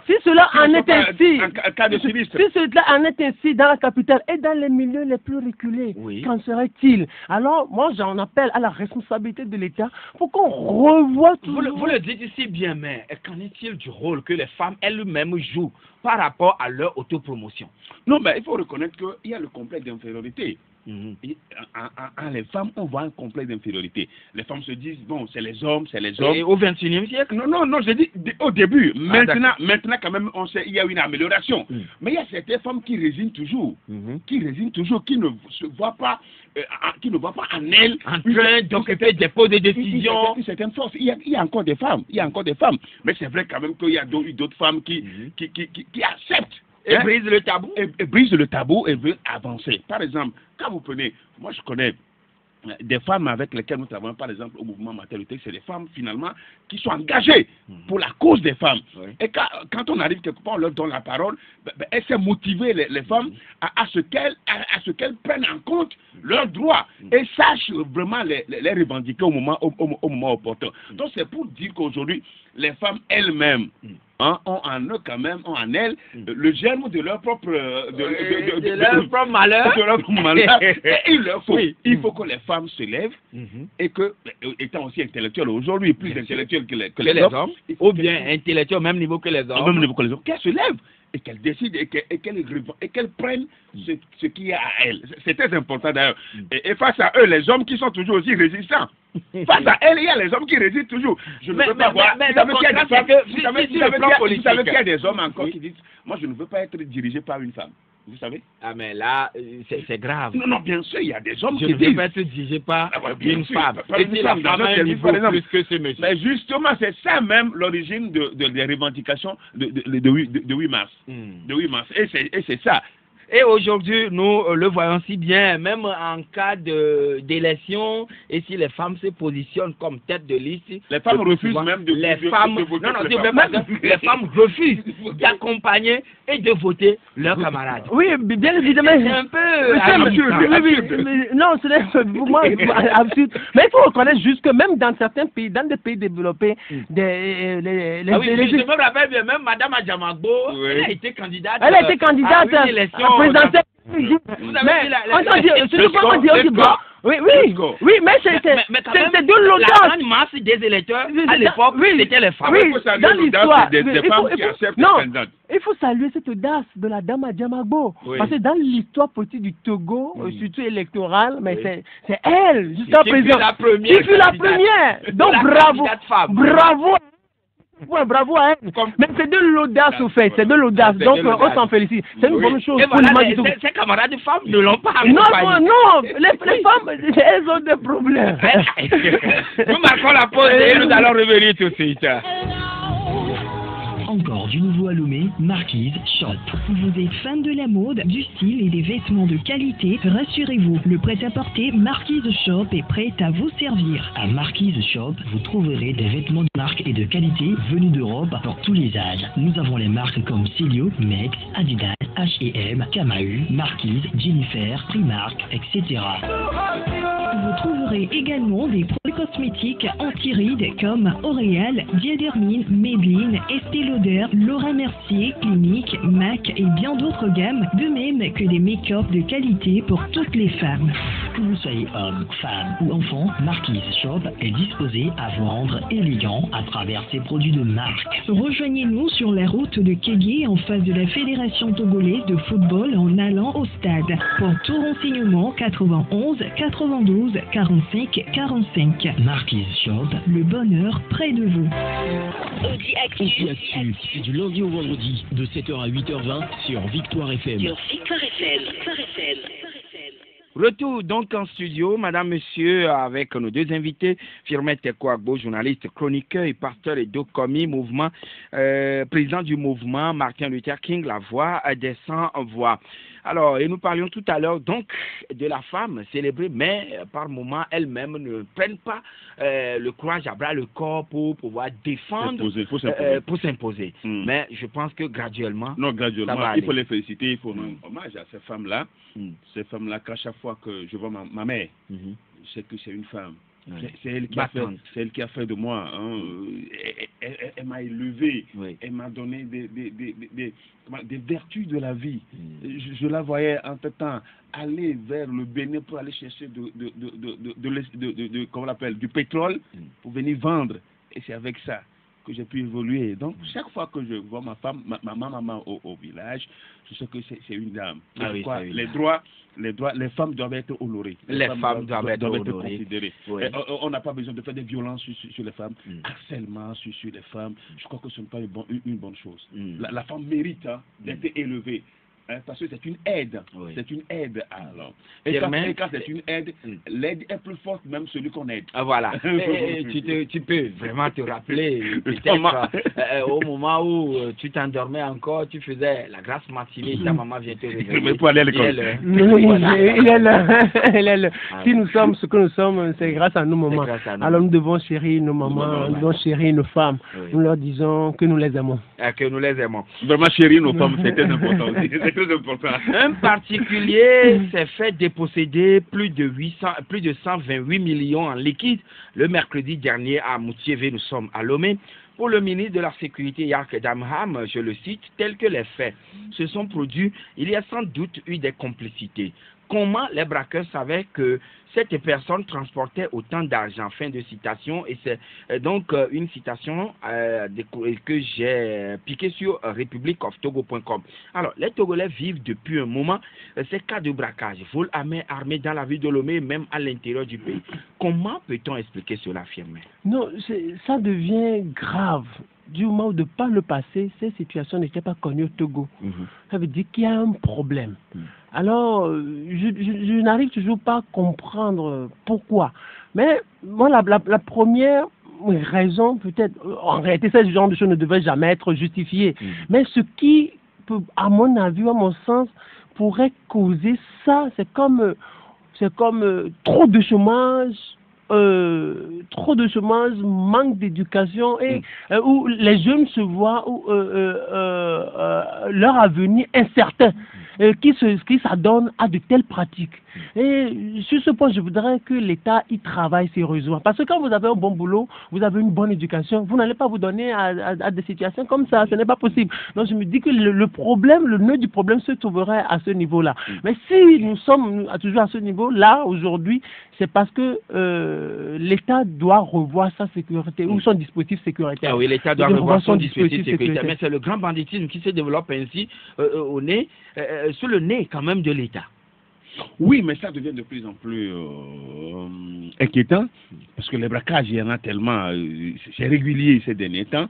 si cela, si en est pas ainsi, en ca- cas de sinistre. si cela en est ainsi dans la capitale et dans les milieux les plus reculés, Oui. qu'en serait-il? Alors, moi, j'en appelle à la responsabilité de l'État pour qu'on revoie tout. Vous le, vous le dites ici bien, mais qu'en est-il du rôle que les femmes elles-mêmes jouent par rapport à leur autopromotion? Non, mais il faut reconnaître qu'il y a le complexe d'infériorité. Mhm. Et en, en- en les femmes, on voit un complexe d'infériorité. Les femmes se disent, bon, c'est les hommes, c'est les hommes. Et au 21e siècle? Non, non, non, je dis au début. Ah, maintenant, maintenant, quand même, on sait il y a une amélioration. Mm. Mais il y a certaines femmes qui résignent toujours, Mhm. qui résignent toujours, qui ne se voient pas, euh, en- qui ne voient pas en elles En train d'occuper des postes de une décision. une certaine force. Il y, a, il y a encore des femmes, il y a encore des femmes. Mais c'est vrai quand même qu'il y a eu d'autres femmes Mhm. qui, qui, qui, qui acceptent. Et hein, brise le tabou. et, et brisent le tabou et veulent avancer. Par exemple, quand vous prenez, moi je connais euh, des femmes avec lesquelles nous travaillons, par exemple, au mouvement maternité, c'est des femmes finalement qui sont engagées pour la cause des femmes. Oui. Et quand, quand on arrive quelque part, on leur donne la parole, ben, ben, essaie de motiver les, les femmes à, à ce qu'elles à, à ce qu'elles prennent en compte leurs droits et sachent vraiment les, les, les revendiquer au moment, au, au- au moment opportun. Donc c'est pour dire qu'aujourd'hui, les femmes elles-mêmes hein, ont en eux quand même, ont en elles euh, le germe de leur propre... de- de- de- de de- leur propre malheur. de leur propre malheur. [laughs] Et il leur faut, Oui. il faut que les femmes se lèvent Mhm. et que, étant aussi intellectuelles aujourd'hui, plus intellectuelles que les, que Que les les hommes, hommes, ou bien intellectuels au même niveau que les au hommes. même niveau que les hommes, qu'elles se lèvent et qu'elles décident et qu'elles et qu'elles prennent ce, ce qui est à elles. C'est- très important d'ailleurs. Et, et face à eux, les hommes qui sont toujours aussi résistants. [laughs] Face à elles, il y a les hommes qui résistent toujours. Je ne Mais- veux pas mais- voir. mais- vous savez qu'il y a des hommes encore qui disent Moi, je ne veux pas être dirigé par une femme. Vous savez Ah, mais là, euh, c'est grave. Non, non, bien sûr, il y a des hommes Je qui ne veux disent. pas être dirigé par Ah, bien une sûr, femme. par Et une si la femme, femme par exemple. plus que ce monsieur. Mais justement, c'est ça même l'origine de, de- des revendications de, de, de, 8 de- de 8 mars. Hmm. De 8 mars. Et c'est ça. Et aujourd'hui, nous euh, le voyons si bien, même en cas de- d'élection, et si les femmes se positionnent comme tête de liste, Les femmes refusent souvent, même de- les de- femmes, de voter non, non, les femmes. les [laughs] femmes refusent d'accompagner et de voter leurs camarades. Oui, bien évidemment. C'est un peu Monsieur, absurde. oui, oui, mais- non, ce n'est pour moi absurde. Mais il faut reconnaître juste que même dans certains pays, dans des pays développés, des, euh, les, les, Ah oui, les- je, je me rappelle bien, même Madame Adjamagbo, Oui. elle a été candidate. elle a été euh, candidate à à, une élection. Avez Mais la- la-. Oui, oui, oui, mais c'est de La l'audace. grande masse des électeurs, Oui, à l'époque, oui. c'était les femmes. Oui, Il faut saluer dans l'histoire. des, des Il faut- femmes il qui faut- acceptent non. Il faut saluer cette audace de la dame Adjamagbo. Oui. Parce que dans l'histoire politique du Togo, euh, Oui. surtout électorale, mais Oui. c'est c'est elle, jusqu'à présent. la première Qui fut la première. Donc La bravo. Bravo. Ouais, bravo à elle. Comme- Mais c'est de l'audace au fait, c'est de l'audace. Donc de on s'en félicite. C'est une Oui. bonne chose pour voilà, les- ces- ces camarades de femmes ne l'ont pas Non, non, non, les, les femmes, elles ont des problèmes. [laughs] nous marquons la pause et nous allons revenir tout de suite. [laughs] Encore du nouveau à Lomé, Marquise Shop. Vous êtes fan de la mode, du style et des vêtements de qualité Rassurez-vous, le prêt-à-porter Marquise Shop est prêt à vous servir. À Marquise Shop, vous trouverez des vêtements de marque et de qualité venus d'Europe pour tous les âges. Nous avons les marques comme Celio, Mex, Adidas, H&M, Kamahu, Marquise, Jennifer, Primark, etc. Vous trouverez également des produits cosmétiques anti-rides comme L'Oréal, Diadermine, Maybelline, Estée Lauder, Laura Mercier, Clinique, MAC et bien d'autres gammes, de même que des make-up de qualité pour toutes les femmes. Que vous soyez homme, femme ou enfant, Marquise Shop est disposé à vous rendre élégant à travers ses produits de marque. Rejoignez-nous sur la route de Kégué en face de la Fédération togolaise de football en allant au stade. Pour tout renseignement, 91 92 45 45. Marquise Shop, Le bonheur près de vous. Audi Actu, du lundi au vendredi, de 7h à 8h20 sur Victoire FM. Retour donc en studio, madame, monsieur, avec nos deux invités, Firmette Kouagbo, journaliste, chroniqueur et pasteur et Dokomi, mouvement, euh, président du mouvement Martin Luther King, la voix des sans-voix. Alors, et nous parlions tout à l'heure donc de la femme célébrée, mais euh, par moments, elle-même ne prennent pas euh, le courage à bras le corps pour pouvoir défendre, euh, s'imposer. euh, pour s'imposer. Hmm. Mais je pense que graduellement, Non, Ça graduellement, va il faut les féliciter, il faut Mm. rendre hommage à ces femmes-là. Mm. Ces femmes-là, qu'à chaque fois que je vois ma, ma mère, Mhm. je sais que c'est une femme. C'est- elle, qui a fait- Battante. c'est elle qui a fait de moi. hein, euh, Elle, elle- elle- elle m'a élevé. Oui. Elle m'a donné des, des, des, des- vertus de la vie. Mm. Je, je la voyais en temps aller vers le Bénin pour aller chercher de, de, de, de, comment on du pétrole Mm. pour venir vendre. Et c'est avec ça que j'ai pu évoluer. Donc, chaque fois que je vois ma femme, ma, ma maman au, au village, je sais que c'est une dame. Ah oui, les droits, les droits, les femmes doivent être honorées. Les femmes doivent être honorées. considérées. Oui. Et on- on n'a pas besoin de faire des violences sur, sur- sur les femmes, Mm. harcèlement sur, sur les femmes. Je crois que ce n'est pas une, bonne- une- une bonne chose. Mm. La, la femme mérite hein, d'être élevée. Hein, parce que c'est une aide. Oui. C'est une aide alors. Et quand, quand c'est une aide, Mm. l'aide est plus forte même celui qu'on aide. Ah, voilà. [laughs] Et- et tu, te- tu peux vraiment te rappeler, peut-être, euh, au moment où euh, tu t'endormais encore, tu faisais la grâce matinée ta maman vient te [laughs] réveiller. Mais pour aller à l'école. Euh, voilà. il est là. Il est là. [laughs] Ah. Si nous sommes ce que nous sommes, c'est grâce à nos mamans. grâce à nous. Alors nous devons chérir nos mamans, nous devons chérir nos femmes. Oui. Nous leur disons que nous les aimons. Euh, que nous les aimons. Vraiment chérir nos femmes, c'est très important aussi. C'est très important. Un particulier [laughs] s'est fait déposséder plus de 800, plus de 128 millions en liquide le mercredi dernier à Moutiévé. Nous sommes à Lomé. Pour le ministre de la Sécurité, Yark Damham, je le cite, tels que les faits se sont produits, il y a sans doute eu des complicités. Comment les braqueurs savaient que cette personne transportait autant d'argent? Fin de citation. Et c'est euh, donc euh, une citation euh, que j'ai piquée sur republicoftogo.com. Alors, les Togolais vivent depuis un moment ces cas de braquage, vol armé, armé dans la ville de Lomé, même à l'intérieur du pays. Comment peut-on expliquer cela, Firmin? Non, ça devient grave. Du moment où de par le passé, ces situations n'étaient pas connues au Togo. Ça veut dire qu'il y a un problème. Mm. Alors, je, je- je n'arrive toujours pas à comprendre pourquoi. Mais moi, la, la- la première raison, peut-être, en réalité, ce genre de choses ne devait jamais être justifié. Mais ce qui, peut, à mon avis, à mon sens, pourrait causer ça, c'est comme, c'est comme euh, trop de chômage, euh, trop de chômage, manque d'éducation et euh, où les jeunes se voient où, euh, leur avenir incertain, euh, qui se, qui s'adonnent à de telles pratiques. Et sur ce point, je voudrais que l'État y travaille sérieusement. Parce que quand vous avez un bon boulot, vous avez une bonne éducation, vous n'allez pas vous donner à, à- à des situations comme ça. Ce n'est pas possible. Donc je me dis que le, le problème, le nœud du problème se trouverait à ce niveau-là. Mais si nous sommes toujours à ce niveau-là aujourd'hui, c'est parce que euh, l'État doit revoir sa sécurité ou son dispositif sécuritaire. Ah oui, l'État doit revoir revoir son son dispositif dispositif sécuritaire. sécuritaire. Mais c'est le grand banditisme qui se développe ainsi euh, euh, au nez, euh, euh, sur le nez quand même de l'État. Oui, mais ça devient de plus en plus euh, inquiétant parce que les braquages, il y en a tellement, euh, c'est régulier ces derniers temps.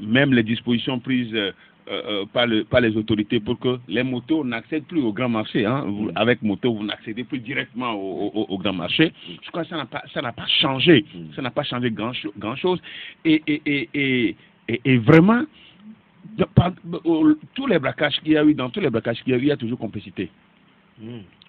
Même les dispositions prises euh, euh, par, le- par les autorités pour que les motos n'accèdent plus au grand marché. hein. Vous- avec moto, vous n'accédez plus directement au, au- au grand marché. Je crois que ça n'a pas, ça n'a pas changé. Ça n'a pas changé grand, cho- grand chose. Et, et, et, et, et- et vraiment, tous les braquages qu'il y a eu, dans tous les braquages qu'il y a eu, il y a toujours complicité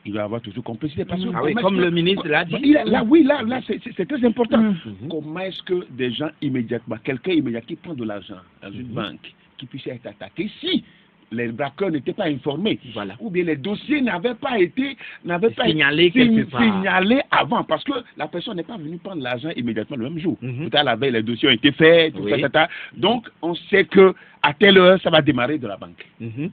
il va y avoir toujours complicité. Parce que Ah oui, comme le ministre l'a dit. Il a- là, oui, là, là c'est- très important. Mhm. Comment est-ce que des gens immédiatement, quelqu'un immédiatement qui prend de l'argent dans une banque, qui puisse être attaqué si les braqueurs n'étaient pas informés, Voilà. ou bien les dossiers n'avaient pas été n'avaient pas Signalés avant, parce que la personne n'est pas venue prendre l'argent immédiatement le même jour. Mhm. Peut-être la veille, les dossiers ont été faits, tout Oui. ça, ça, ça. Donc, on sait que à telle heure, ça va démarrer de la banque. Mhm.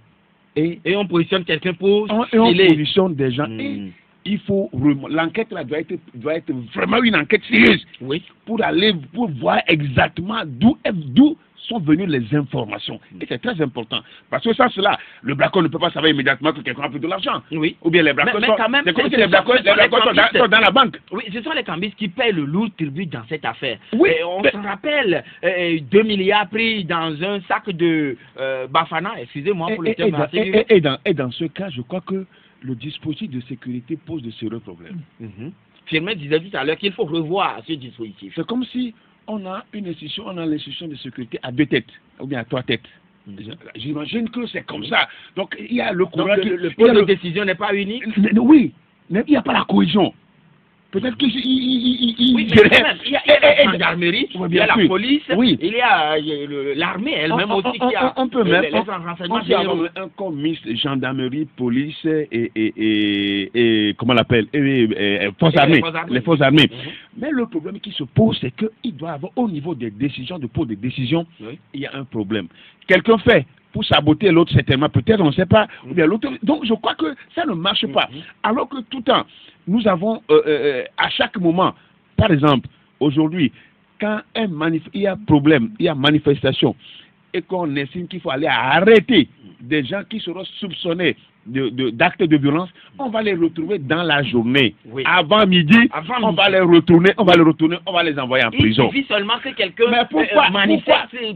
Et Et on positionne quelqu'un pour on, et on positionne des gens. Mhm. Et il faut l'enquête là doit être doit être vraiment une enquête sérieuse Oui. pour aller pour voir exactement d'où d'où sont venues les informations. Et c'est très important. Parce que ça, cela, le braqueur ne peut pas savoir immédiatement que quelqu'un a pris de l'argent. Oui. Ou bien les mais sont, quand même, c'est comme si les braqueurs, sont- dans, la banque. Oui, ce sont les cambistes qui paient le lourd tribut dans cette affaire. Oui, Et on mais- se rappelle, euh, 2 milliards pris dans un sac de euh, Bafana, excusez-moi pour Et, le terme et assez et- dans- et dans ce cas, je crois que le dispositif de sécurité pose de sérieux problèmes. Mhm. Firmin disait tout à l'heure qu'il faut revoir ce dispositif. C'est comme si on a une institution, on a l'institution de sécurité à deux têtes, ou bien à trois têtes. J'imagine que c'est comme ça. Donc il y a le courant le, qui- le de le- décision n'est pas unique? Oui, mais il n'y a pas la cohésion. Peut-être qu'il il, il, il, il y a, il y a Eh, eh, la gendarmerie, oui, il y a la police, il y euh, l'armée elle-même aussi on- qui a on- peut les- même- les, un mixte, gendarmerie, police et, et, comment l'appelle, forces les armées. forces armées. Les forces armées. Mhm. Mais le problème qui se pose, c'est qu'il doit avoir au niveau des décisions, de pose des décisions, il y a un problème. Quelqu'un fait pour saboter l'autre, certainement, peut-être, on ne sait pas. ou bien l'autre. Donc, je crois que ça ne marche pas. Mhm. Alors que tout le temps, nous avons, euh, euh, à chaque moment, par exemple, aujourd'hui, quand un il y a problème, il y a manifestation, et qu'on estime qu'il faut aller arrêter des gens qui seront soupçonnés de- de- d'actes de, violence, on va les retrouver dans la journée. Oui. Avant midi, Avant on midi. va les retourner, on va les retourner, on va les envoyer en Il prison. suffit seulement que quelqu'un Mais pourquoi, euh, manifeste.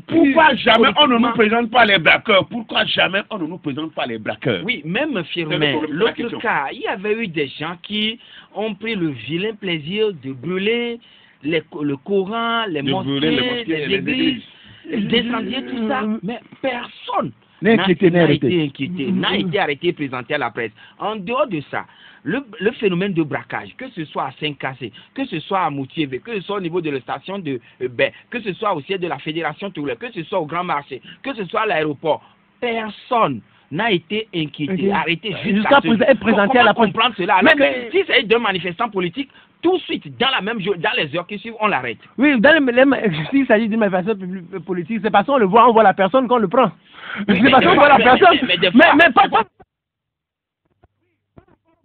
pourquoi, pourquoi jamais on ne nous présente pas les braqueurs? Pourquoi jamais on ne nous présente pas les braqueurs? Oui, même Firmin, de l'autre cas, il y avait eu des gens qui ont pris le vilain plaisir de brûler les- le Coran, les De mosquées, les mosquées les les églises, églises. d'incendier tout ça. Mais personne N'a n'est n'a arrêté. été inquiété, n'a été arrêté, présenté à la presse. En dehors de ça, le, le phénomène de braquage, que ce soit à Saint-Cassé, que ce soit à Moutiévé, que ce soit au niveau de la station de euh, Bain, que ce soit au siège de la Fédération Toulé, que ce soit au Grand Marché, que ce soit à l'aéroport, personne n'a été inquiété, arrêté Jusqu'à jusqu'à présent, présenté à la presse. comprendre cela? Alors Mais- si c'est deux manifestants politiques, tout de suite, dans la même dans les heures qui suivent, on l'arrête. Oui, dans les, les- s'il s'agit d'une manifestation politique, c'est parce qu'on le voit, on voit la personne qu'on le prend. C'est parce qu'on voit la personne. mais- mais Mais, mais pas, pas-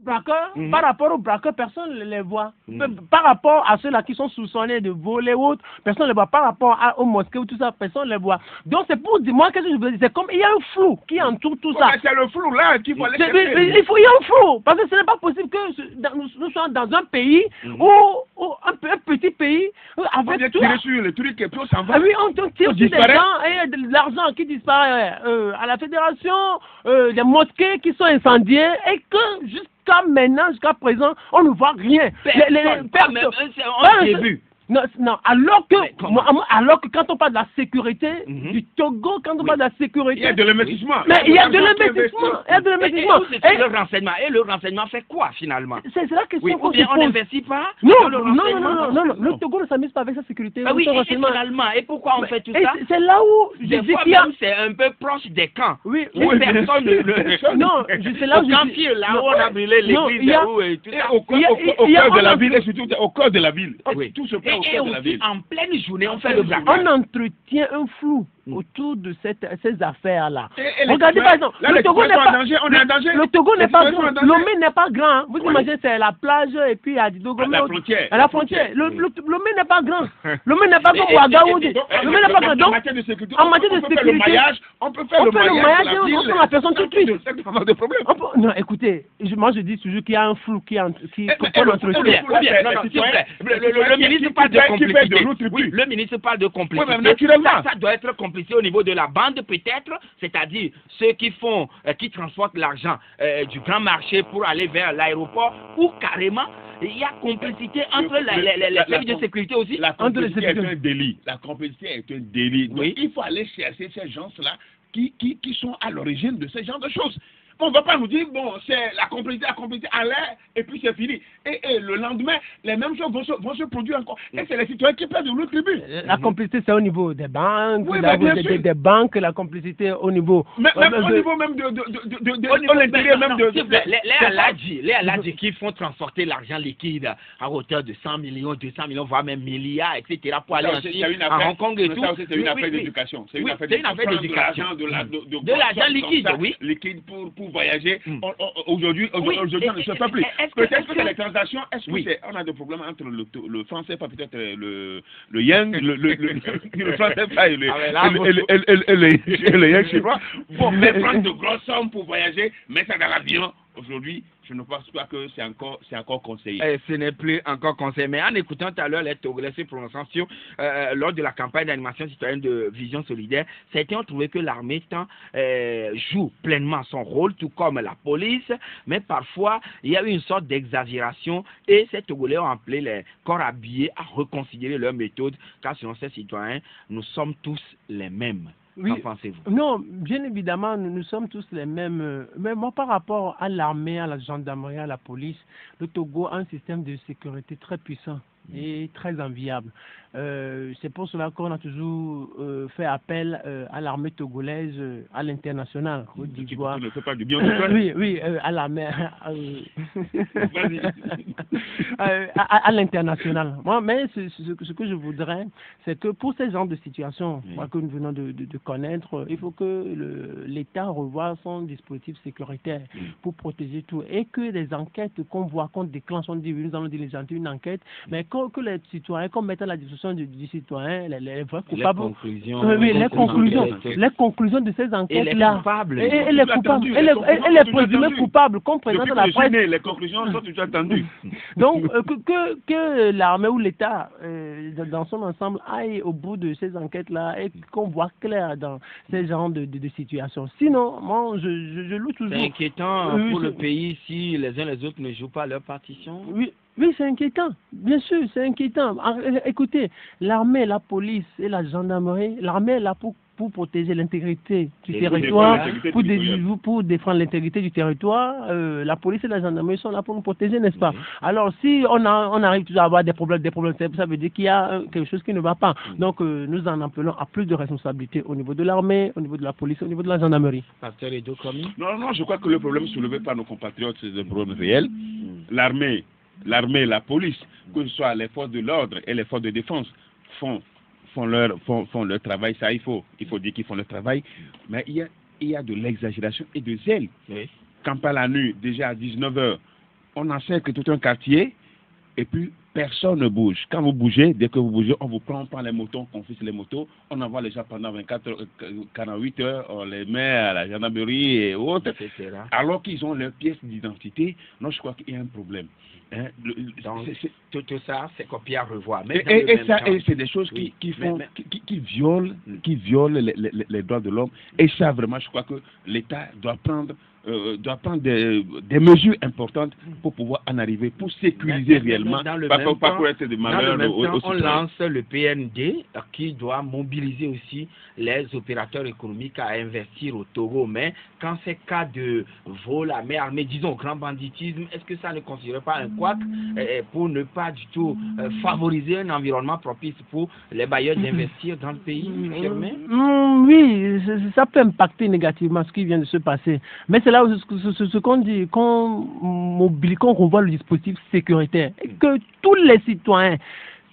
braqueurs, Mhm. par rapport aux braqueurs, personne ne les voit. Mhm. Par rapport à ceux-là qui sont soupçonnés de voler ou autre, personne ne les voit. Par rapport à- aux mosquées ou tout ça, personne ne les voit. Donc c'est pour dire, moi, qu'est-ce que je veux dire? C'est comme, il y a un flou qui entoure tout ça. C'est le flou là qu'il faut aller il faut il y a un flou parce que ce n'est pas possible que nous, nous soyons dans un pays où, où un, pe- un petit pays On vient avec tout tirer sur les trucs et puis on s'en va. ah oui, on, on tire On sur des gens et il y a de l'argent qui disparaît euh, à la fédération, euh, des mosquées qui sont incendiées et que jusqu'à maintenant, jusqu'à présent, on ne voit rien. Les- les- Personne, personne- pas même Pas un un- début. Non, non, alors que, alors que quand on parle de la sécurité Mhm. du Togo, quand on Oui. parle de la Il y sécurité, a de l'investissement. mais il y a de l'investissement, investi. il y a de Et, et l'investissement. se trouve Et le renseignement? Et le renseignement fait quoi finalement? C'est c'est la question Oui, qu'on ou se on n'investit pas Non, le non, non, non, non, non, non, le Togo ne s'amuse pas avec sa sécurité. Ah oui, et, et finalement, et pourquoi on fait tout Et ça? c'est- C'est là où Des fois a... même, c'est un peu proche des camps. Oui, Où oui, personne ne le... [laughs] Non, sais là où Fier, là où on a brûlé l'église et tout Et ça. au cœur, de on la ville, et surtout au cœur de la ville. Tout se au Et, et aussi, en pleine journée, on fait le On braquage. entretient un flou. Autour de cette, ces affaires-là. Regardez par exemple, là, le Togo n'est pas, en danger, on est en danger. le Togo n'est pas en grand. Lomé n'est pas grand. Vous Oui. imaginez, c'est la plage et puis à Didogo. À la frontière. À la frontière. Le, le, Lomé n'est pas grand. Lomé n'est pas [laughs] Lomé n'est pas grand. en Donc, matière de sécurité, en on- peut faire le maillage, on peut faire on le maillage on- prend la personne tout de suite. C'est pas de problème. on peut- non, écoutez, moi je dis toujours qu'il y a un flou qui, en- eh, le- ministre parle de complicité. Oui, le ministre parle de naturellement. Ça, doit être complicité au niveau de la bande peut-être, c'est-à-dire ceux qui font, euh, qui transportent l'argent euh, du grand marché pour aller vers l'aéroport, ou carrément il y a complicité entre Le- la- la- services la- de sécurité aussi. La complicité est un délit. La complicité est un délit. Donc, Oui. il faut aller chercher ces gens-là qui, qui, qui sont à l'origine de ce genre de choses. On ne va pas nous dire, bon, c'est la complicité, la complicité à l'air, et puis c'est fini. Et, et le lendemain, les mêmes choses vont se, vont se produire encore. Et c'est les citoyens qui perdent de l'autre tribut. La complicité, c'est au niveau des banques, Oui, la- des, sûr. des- des banques, la complicité au niveau. Mais, euh, même de- au niveau même de, de, de, Au niveau- non, même de... les, aladji, les aladji qui font transporter l'argent liquide à hauteur de 100 millions, 200 millions, voire même milliards, etc. pour aller en Chine, à Hong Kong et tout. c'est une affaire d'éducation. C'est une affaire c'est une affaire prendre de d'éducation. de la- de- de De l'argent liquide, oui. Liquide pour, pour voyager. Mm. On- on- Aujourd'hui, Oui, aujourd'hui, on ne se fait plus. est-ce que- Peut-être que que- les transactions, est-ce que Oui. on a des problèmes entre le, le français, pas peut-être le, le yang, le, le, le, le [laughs] français pas et le, Ah, yang [laughs] chinois. Bon, mais Mais- prendre de grosses sommes pour voyager, mettre ça dans l'avion, aujourd'hui, je ne pense pas que c'est encore, conseillé. Eh, ce n'est plus encore conseillé. Mais en écoutant tout à l'heure les Togolais se prononçant sur, euh, lors de la campagne d'animation citoyenne de Vision Solidaire, certains ont trouvé que l'armée euh, joue pleinement son rôle, tout comme la police, mais parfois il y a eu une sorte d'exagération et ces Togolais ont appelé les corps habillés à reconsidérer leurs méthodes, car selon ces citoyens, nous sommes tous les mêmes. Oui. Qu'en pensez-vous? Non, bien évidemment, nous, nous sommes tous les mêmes. euh, Mais moi, par rapport à l'armée, à la gendarmerie, à la police, le Togo a un système de sécurité très puissant et très enviable. Euh, c'est pour cela qu'on a toujours euh, fait appel euh, à l'armée togolaise à l'international. Côte Qui d'Ivoire. ne fait pas du bien au [coughs] citoyen. Oui, oui, à la mer. Vas-y. [laughs] euh, à, à- l'international. Moi, mais ce, ce- ce que je voudrais, c'est que pour ces genres de situations Oui. moi, que nous venons de, de- de connaître, il faut que l'État revoie son dispositif sécuritaire Oui. pour protéger tout et que les enquêtes qu'on voit, qu'on déclenche, on dit, nous allons diligenter une enquête, mais que, que les citoyens, qu'on mette à la disposition du, du citoyen, les, les vrais Les coupables. conclusions. Oui, oui, les conclusions, les conclusions de ces Et les enquêtes-là. coupables. Et, et Tout les coupables, les et les, et les présumés coupables qu'on présente que la presse. les conclusions sont toujours attendues. [laughs] Donc, euh, que, que, que l'armée ou l'État, euh, dans- dans son ensemble, aille au bout de ces enquêtes-là et qu'on voit clair dans ces genres de, de, de situations. Sinon, moi, je, je, je loue toujours. C'est inquiétant Oui, pour le pays si les uns les autres ne jouent pas leur partition. Oui, oui c'est inquiétant. Bien sûr, c'est inquiétant. Ah, euh, Écoutez, l'armée, la police et la gendarmerie, l'armée est là pour, pour protéger l'intégrité du Et territoire, pour, dé- pour défendre l'intégrité du territoire. Euh, la police et la gendarmerie sont là pour nous protéger, n'est-ce pas? Oui. Alors, si on, a, on arrive toujours à avoir des problèmes, des problèmes, ça veut dire qu'il y a euh, quelque chose qui ne va pas. Mm. Donc, euh, nous en appelons à plus de responsabilités au niveau de l'armée, au niveau de la police, au niveau de la gendarmerie. Pasteur Edo Komi. Non, non, je crois que le problème soulevé par nos compatriotes, c'est un problème réel. L'armée, l'armée, la police, que ce soit les forces de l'ordre et les forces de défense, font, font, leur, font, font leur travail. Ça, il faut, il faut dire qu'ils font leur travail. Mais il y a, il y a de l'exagération et de zèle. Oui. Quand par la nuit, déjà à 19h, on encercle tout un quartier et puis personne ne bouge. Quand vous bougez, dès que vous bougez, on vous prend, on prend les motos, on confisque les motos, on envoie les gens pendant 24 heures, euh, 48 heures, on les met à la gendarmerie et autres Etc. alors qu'ils ont leurs pièces d'identité, non, je crois qu'il y a un problème. Hein, le- Tout, tout ça, c'est copié à revoir. Mais et, ça, c'est des choses qui, Oui, qui font, mais- qui, qui- qui violent, qui violent les- les- les droits de l'homme. Et ça, vraiment, je crois que l'État doit prendre, euh, doit prendre des, des mesures importantes pour pouvoir en arriver, pour sécuriser Mais- réellement, dans le pas, même pas- temps- pour être de Dans le malheur même aux, temps, aux on citoyens. lance le PND qui doit mobiliser aussi les opérateurs économiques à investir au Togo. Mais quand c'est cas de vol à main armée, disons grand banditisme, est-ce que ça ne considère pas un couac euh, pour ne pas du tout euh, favoriser un environnement propice pour les bailleurs d'investir dans le pays Firmin Mm, oui, c- ça peut impacter négativement ce qui vient de se passer. Mais c'est là ce, qu'on dit, qu'on mobilise, qu'on revoit le dispositif sécuritaire. Et que tous les citoyens,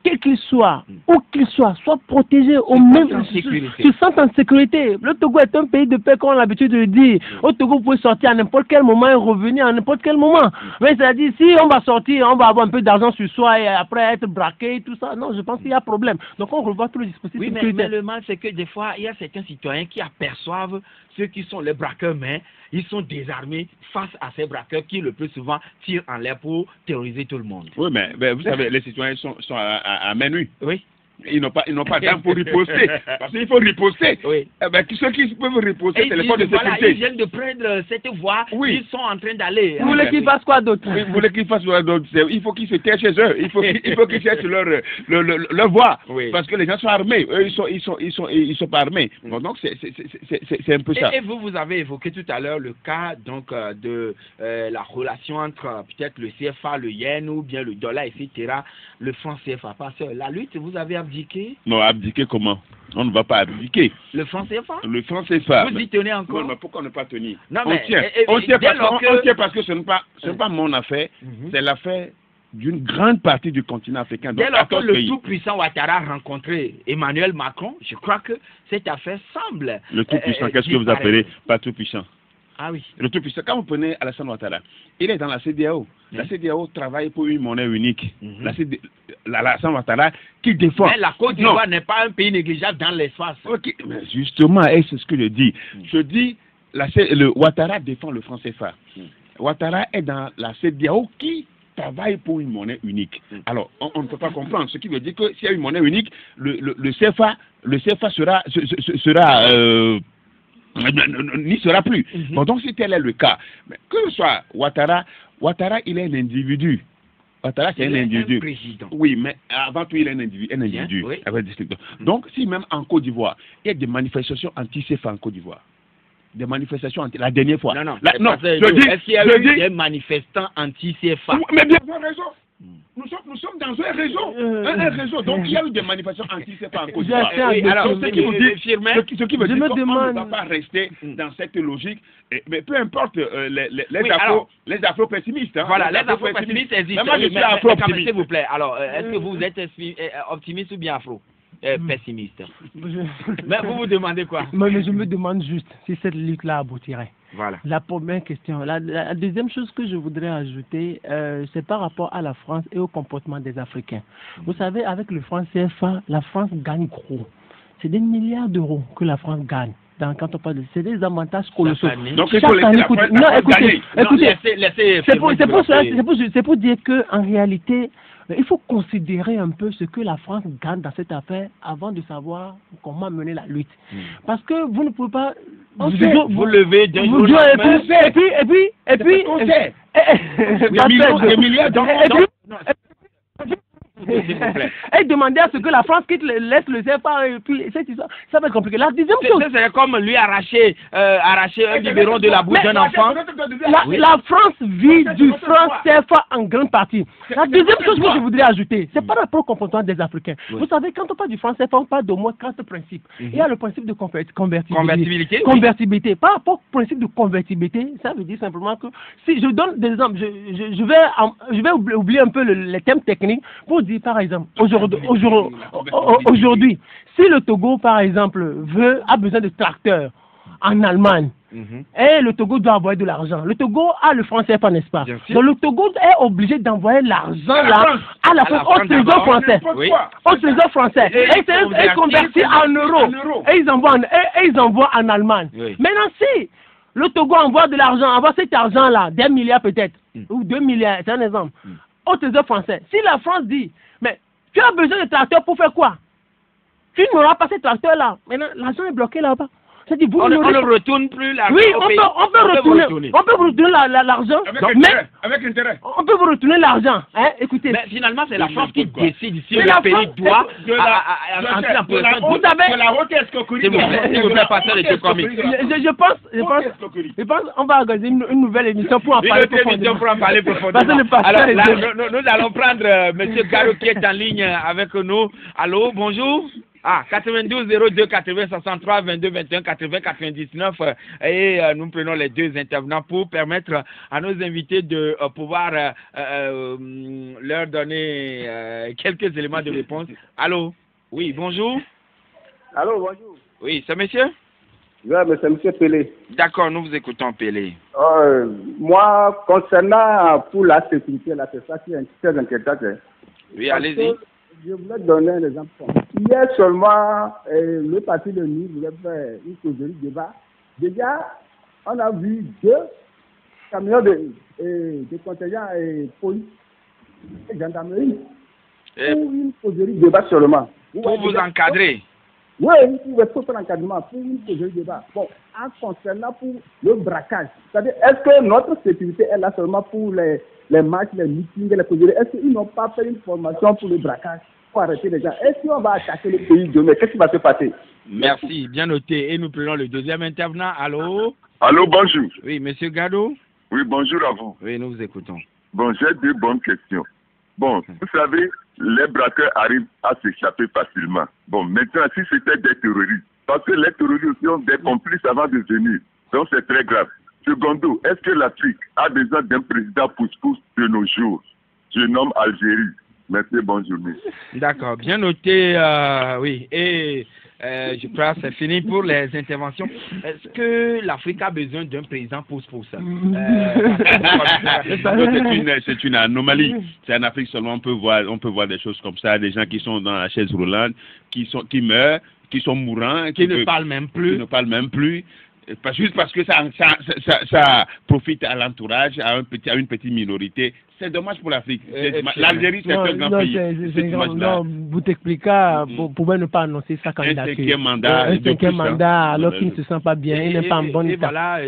quels qu'ils soient, où qu'ils soient, soient protégés au même se- se sentent en sécurité. Le Togo est un pays de paix, comme on a l'habitude de le dire. Au Togo, vous pouvez sortir à n'importe quel moment et revenir à n'importe quel moment. Mais c'est-à-dire, si on va sortir, on va avoir un peu d'argent sur soi et après être braqué, tout ça, non, je pense qu'il y a problème. Donc on revoit tous les dispositifs Oui, mais, mais le mal, c'est que des fois, il y a certains citoyens qui aperçoivent ceux qui sont les braqueurs, mais ils sont désarmés face à ces braqueurs qui, le plus souvent, tirent en l'air pour terroriser tout le monde. Oui, mais, mais vous savez, les citoyens sont, sont à, à, à main nue. Oui, Ils n'ont pas, ils n'ont pas d'armes pour riposter. [laughs] Parce qu'il faut riposter. oui. Eh ben, ceux qui peuvent riposter, c'est les forces de disent, voilà, ils sécurité. viennent de prendre cette voie, Oui. ils sont en train d'aller. Vous voulez qu'ils fassent quoi d'autre? Vous voulez qu'ils fassent d'autres- c'est- Il faut qu'ils se taisent chez eux. Il faut qu'ils il faut qu'ils cherchent leur, leur, leur, leur voie. Oui. Parce que les gens sont armés. Eux, ils sont, ils sont, ils sont, ils sont pas armés. Bon, donc, c'est c'est- c'est- c'est- c'est- c'est un peu ça. Et, et vous, vous avez évoqué tout à l'heure le cas donc euh, de euh, la relation entre euh, peut-être le CFA, le yen ou bien le dollar, etc. Le franc CFA. Parce que la lutte, vous avez abdiqué Non, abdiquer comment? On ne va pas abdiquer. le franc CFA? Le franc CFA. Vous y tenez encore? Non, mais pourquoi ne pas tenir? Non, on, mais, tient. et- et- on, tient dès parce, lors on- que- on tient parce que ce n'est pas, ce n'est pas mon affaire, Mhm. c'est l'affaire d'une grande partie du continent africain. Dès lors que 14 le tout-puissant Ouattara a rencontré Emmanuel Macron, je crois que cette affaire semble. Le tout-puissant, euh, qu'est-ce que vous appelez pas tout-puissant? Ah oui. Le tout-puissant, quand vous prenez Alassane Ouattara, il est dans la CDAO. La. CDAO travaille pour une monnaie unique. Mhm. La CD Alassane Ouattara qui défend. Mais la Côte d'Ivoire n'est pas un pays négligeable dans l'espace. Ok, mais justement, et c'est ce que je dis. Je dis, la, C- le Ouattara défend le franc CFA. Ouattara est dans la CDAO qui travaille pour une monnaie unique. Alors, on, ne peut pas comprendre. Ce qui veut dire que s'il y a une monnaie unique, le, le, le CFA, le CFA sera, se- se- sera euh, n'y sera plus. Bon, donc, si tel est le cas, que ce soit Ouattara, Ouattara, il est un individu. Ouattara, c'est Il un individu. président. Oui, mais avant tout, il est un individu. Un individu oui. avec secteurs. Donc, si même en Côte d'Ivoire, il y a des manifestations anti-CFA en Côte d'Ivoire, des manifestations anti... La dernière fois. Non, non. La- non, je dis, Est-ce qu'il y a je eu dis- des manifestants anti-CFA mais bien, raison. Nous sommes, nous sommes dans un réseau. Euh, un, un réseau. Donc, il y a eu des manifestations anti-CFA en Côte d'Ivoire. oui, alors, ce qui vous dit, ce qui, ce qui veut je dire me qu'on ne demande- va pas rester dans cette logique. Et- mais peu importe euh, les, les, les Oui, afro, hein, Voilà, les afro-pessimistes existent. Mais moi, je suis mais- même, afro-optimiste. S'il vous plaît, alors, euh, est-ce que vous êtes euh, optimiste ou bien afro? Euh, Pessimiste. Mais vous vous demandez quoi? [laughs] Mais, mais je me demande juste si cette lutte-là aboutirait. Voilà. La première question. La, la deuxième chose que je voudrais ajouter, euh, c'est par rapport à la France et au comportement des Africains. Vous savez, avec le franc CFA, la France gagne gros. C'est des milliards d'euros que la France gagne. Dans, quand on parle de, c'est des avantages colossaux. Chaque année. Donc, il Chaque faut laisser année, la écoutez, France- non, écoutez, c'est pour, pour cela- développer. c'est pour, c'est pour dire que en réalité, il faut considérer un peu ce que la France gagne dans cette affaire avant de savoir comment mener la lutte. Hmm. Parce que vous ne pouvez pas. Vous- sait, vous- vous levez d'un vous jour et puis, et puis, et puis, et puis, [laughs] Des millions, des milliards et puis, [laughs] S'il vous plaît. et demander à ce que la France quitte, le- laisse le CFA et puis cette histoire, ça va être compliqué. La deuxième chose, C'est comme lui arracher, euh, arracher un biberon de la bouche d'un enfant. La, Oui. la France vit du franc CFA en grande partie. La deuxième chose que je voudrais ajouter, c'est par rapport au comportement des Africains. Oui. Vous savez, quand on parle du franc CFA, on parle d'au moins quatre principes. Il y a le principe de conver- convertibilité. Convertibilité, oui. Convertibilité. Par rapport au principe de convertibilité, ça veut dire simplement que si je donne des exemples, je, je, je vais, je vais oubli- oublier un peu le- les thèmes techniques pour dire, par exemple, aujourd'hui, si le Togo, par exemple, veut, a besoin de tracteurs en Allemagne, Mhm. et le Togo doit envoyer de l'argent. Le Togo a le franc CFA, n'est-ce pas? Donc le Togo est obligé d'envoyer l'argent À la là à la À la France, au trésor français. Oui. Au trésor français. Et c'est converti en euros. en euros. Et ils envoient en, et, et ils envoient en Allemagne. Oui. Maintenant, si le Togo envoie de l'argent, envoie cet argent-là, des milliards peut-être, Mm. ou deux milliards, c'est un exemple, Mm. Au trésor français. Si la France dit, mais tu as besoin de tracteurs pour faire quoi? Tu n'auras pas ces tracteurs-là. Maintenant, l'argent est bloqué là-bas. C'est-à-dire, vous On ne on retourne plus l'argent oui, au on pays. peut, on peut retourner, retourner. on peut vous retourner la- la- l'argent, Avec intérêt. Avec intérêt. on peut vous retourner l'argent. Hein? Écoutez, Mais finalement, c'est la France qui quoi. décide si le la pays France- doit entrer en haute- Vous savez- de la haute escroquerie. S'il vous plaît, de la- s'il vous plaît, pasteur de haute comique. escroquerie. je, pense, je pense, je pense, on va organiser une, une nouvelle émission pour en Une parler autre émission profondément. pour en parler [laughs] profondément. Alors nous, allons prendre euh, Monsieur Garo qui est en ligne avec nous. Allô, bonjour. Ah, 92 02 80 63 22 21 80 99 euh, et euh, nous prenons les deux intervenants pour permettre à nos invités de euh, pouvoir euh, euh, leur donner euh, quelques éléments de réponse. Allô, oui, bonjour. Allô, bonjour. Oui, c'est monsieur? Oui, mais c'est M. Pelé. D'accord, nous vous écoutons, Pélé. Euh, moi, concernant pour la sécurité, là, c'est ça qui est très inquiétant. hein. Oui, Parce allez-y. Je voulais donner un exemple. Hier seulement, euh, le parti de nous voulait faire une causerie débat. Déjà, on a vu deux camions de, euh, de contingents et police et gendarmerie Et pour une causerie débat seulement. pour vous encadrer. Oui, il faut faire l'encadrement pour une causerie débat. Bon, en concernant pour le braquage, c'est-à-dire, est-ce que notre sécurité est là seulement pour les, les matchs, les meetings, les causeries Est-ce qu'ils n'ont pas fait une formation pour le braquage pour arrêter les gens? Est-ce qu'on va attaquer le pays demain? Qu'est-ce qui va se passer? Merci, bien noté. Et nous prenons le deuxième intervenant. Allô? Allô, bonjour. Oui, monsieur Gado? Oui, bonjour à vous. Oui, nous vous écoutons. Bon, j'ai deux bonnes questions. Bon, vous savez, les braqueurs arrivent à s'échapper facilement. Bon, maintenant, si c'était des terroristes, parce que les terroristes ont des complices avant de venir. Donc, c'est très grave. Secondo, est-ce que l'Afrique a besoin d'un président pouce-pouce de nos jours? Je nomme Algérie. Merci, bonne journée. D'accord, bien noté. euh, oui, et euh, je crois que c'est fini pour les interventions. Est-ce que l'Afrique a besoin d'un président pouce-pouce Euh, [laughs] Donc, c'est une, c'est une anomalie. C'est en Afrique seulement on peut voir, on peut voir des choses comme ça, des gens qui sont dans la chaise roulante, qui sont, qui meurent, qui sont mourants, Qui même ne parlent même plus. Pas- juste parce que ça, ça, ça, profite à l'entourage, à, un petit, à une petite minorité. C'est dommage pour l'Afrique. L'Algérie, c'est Non, un grand non, pays. c'est- c'est- Cette c'est grand- image-là. non, Bouteflika Mhm. pour- pouvait ne pas annoncer sa candidature. cinquième mandat Un cinquième hein. mandat alors Non, qu'il ne non. se sent pas bien, il n'est pas en et- bon et voilà,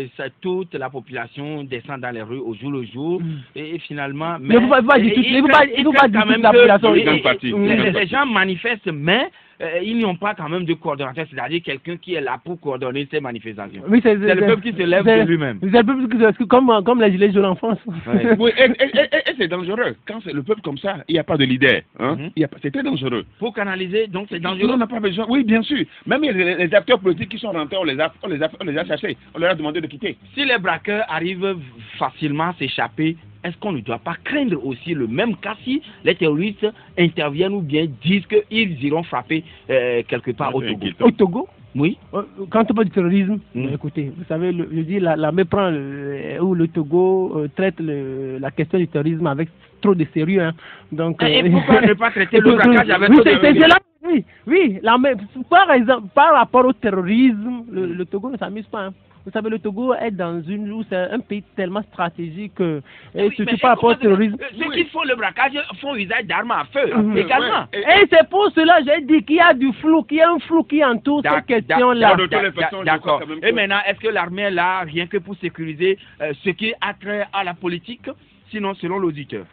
toute la population descend dans les rues au jour le jour. Mm. Et, finalement. Mais pas- il faut pas dire toute la population. les- gens manifestent, mais euh, ils n'ont pas quand même de coordonnateur, c'est-à-dire quelqu'un qui est là pour coordonner ces manifestations. Oui, c'est le peuple qui se lève de lui-même. C'est le peuple qui se- comme, comme les gilets jaunes en France. Ouais. [laughs] Oui, et, et- et- et c'est dangereux. Quand c'est le peuple comme ça, il n'y a pas de leader. Hein? Mhm. C'est très dangereux. Pour canaliser, donc c'est On dangereux. n'a pas besoin. Oui, bien sûr. Même les, les acteurs politiques qui sont rentrés, on les, a, on, les a, on les a chassés. On leur a demandé de quitter. Si les braqueurs arrivent facilement à s'échapper, est-ce qu'on ne doit pas craindre aussi le même cas si les terroristes interviennent ou bien disent qu'ils iront frapper euh, quelque part au Togo? Au Togo? Oui. Euh, Quand on parle du terrorisme, Mm. euh, écoutez, vous savez, le, je dis, la, l'armée prend le, où le Togo euh, traite le, la question du terrorisme avec trop de sérieux. Hein. Donc, Et euh, pourquoi ne pas traiter le [laughs] braquage avec oui, trop de sérieux oui, oui, l'armée, par exemple, par rapport au terrorisme, le, le Togo ne s'amuse pas. hein. Vous savez, le Togo est dans une où c'est un pays tellement stratégique, euh, et Oui, surtout mais par rapport au comment- terrorisme. Ceux qui font le braquage font usage d'armes à feu Mhm. également. Et c'est pour cela que j'ai dit qu'il y a du flou, qu'il y a un flou qui entoure cette question-là. d'ac- de toutes les d'ac- façons, je D'accord. Et maintenant, est-ce que l'armée est là rien que pour sécuriser euh, ce qui a trait à la politique Sinon, selon l'auditeur?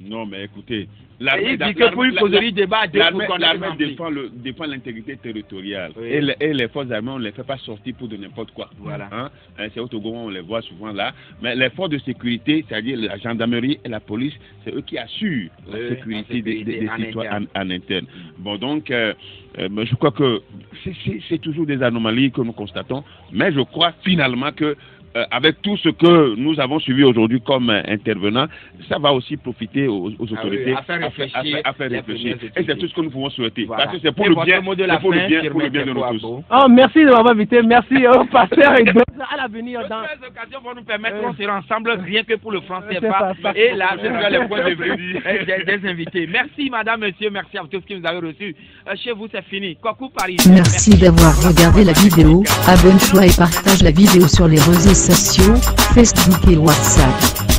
Non, mais écoutez, Et il dit que pour une causerie débat, deux L'armée défend le- défend l'intégrité territoriale. Oui. Et, les, et les forces armées, on ne les fait pas sortir pour de n'importe quoi. Voilà. Hein? Euh, C'est au Togo, on les voit souvent là. Mais les forces de sécurité, c'est-à-dire la gendarmerie et la police, c'est eux qui assurent la Oui, sécurité la des, sécurité des- des en citoyens en, en interne. Bon, donc, euh, euh, je crois que c'est toujours des anomalies que nous constatons. Mais je crois finalement que euh, avec tout ce que nous avons suivi aujourd'hui comme euh, intervenants, ça va aussi profiter aux, aux Ah oui, autorités à faire réfléchir à faire- à faire les réfléchir. premières Et c'est tout ce que nous pouvons souhaiter. Voilà. Parce que c'est pour le bien, mot de la pour le bien, pour le bien de nous tous. Oh, merci de m'avoir invité. Merci au [laughs] pasteur et d'autres à l'avenir. Dans... Les occasions vont nous permettre, Euh, on sera ensemble rien que pour le CFA. pas- pas- Et là, ce sera les points de vue [laughs] euh, des, des invités. Merci, madame, monsieur, merci à tous qui nous avez reçus. Euh, chez vous, c'est fini. Coucou Paris. Merci d'avoir regardé la vidéo, abonne-toi et partage la vidéo sur les réseaux sociaux, acesse Facebook e WhatsApp.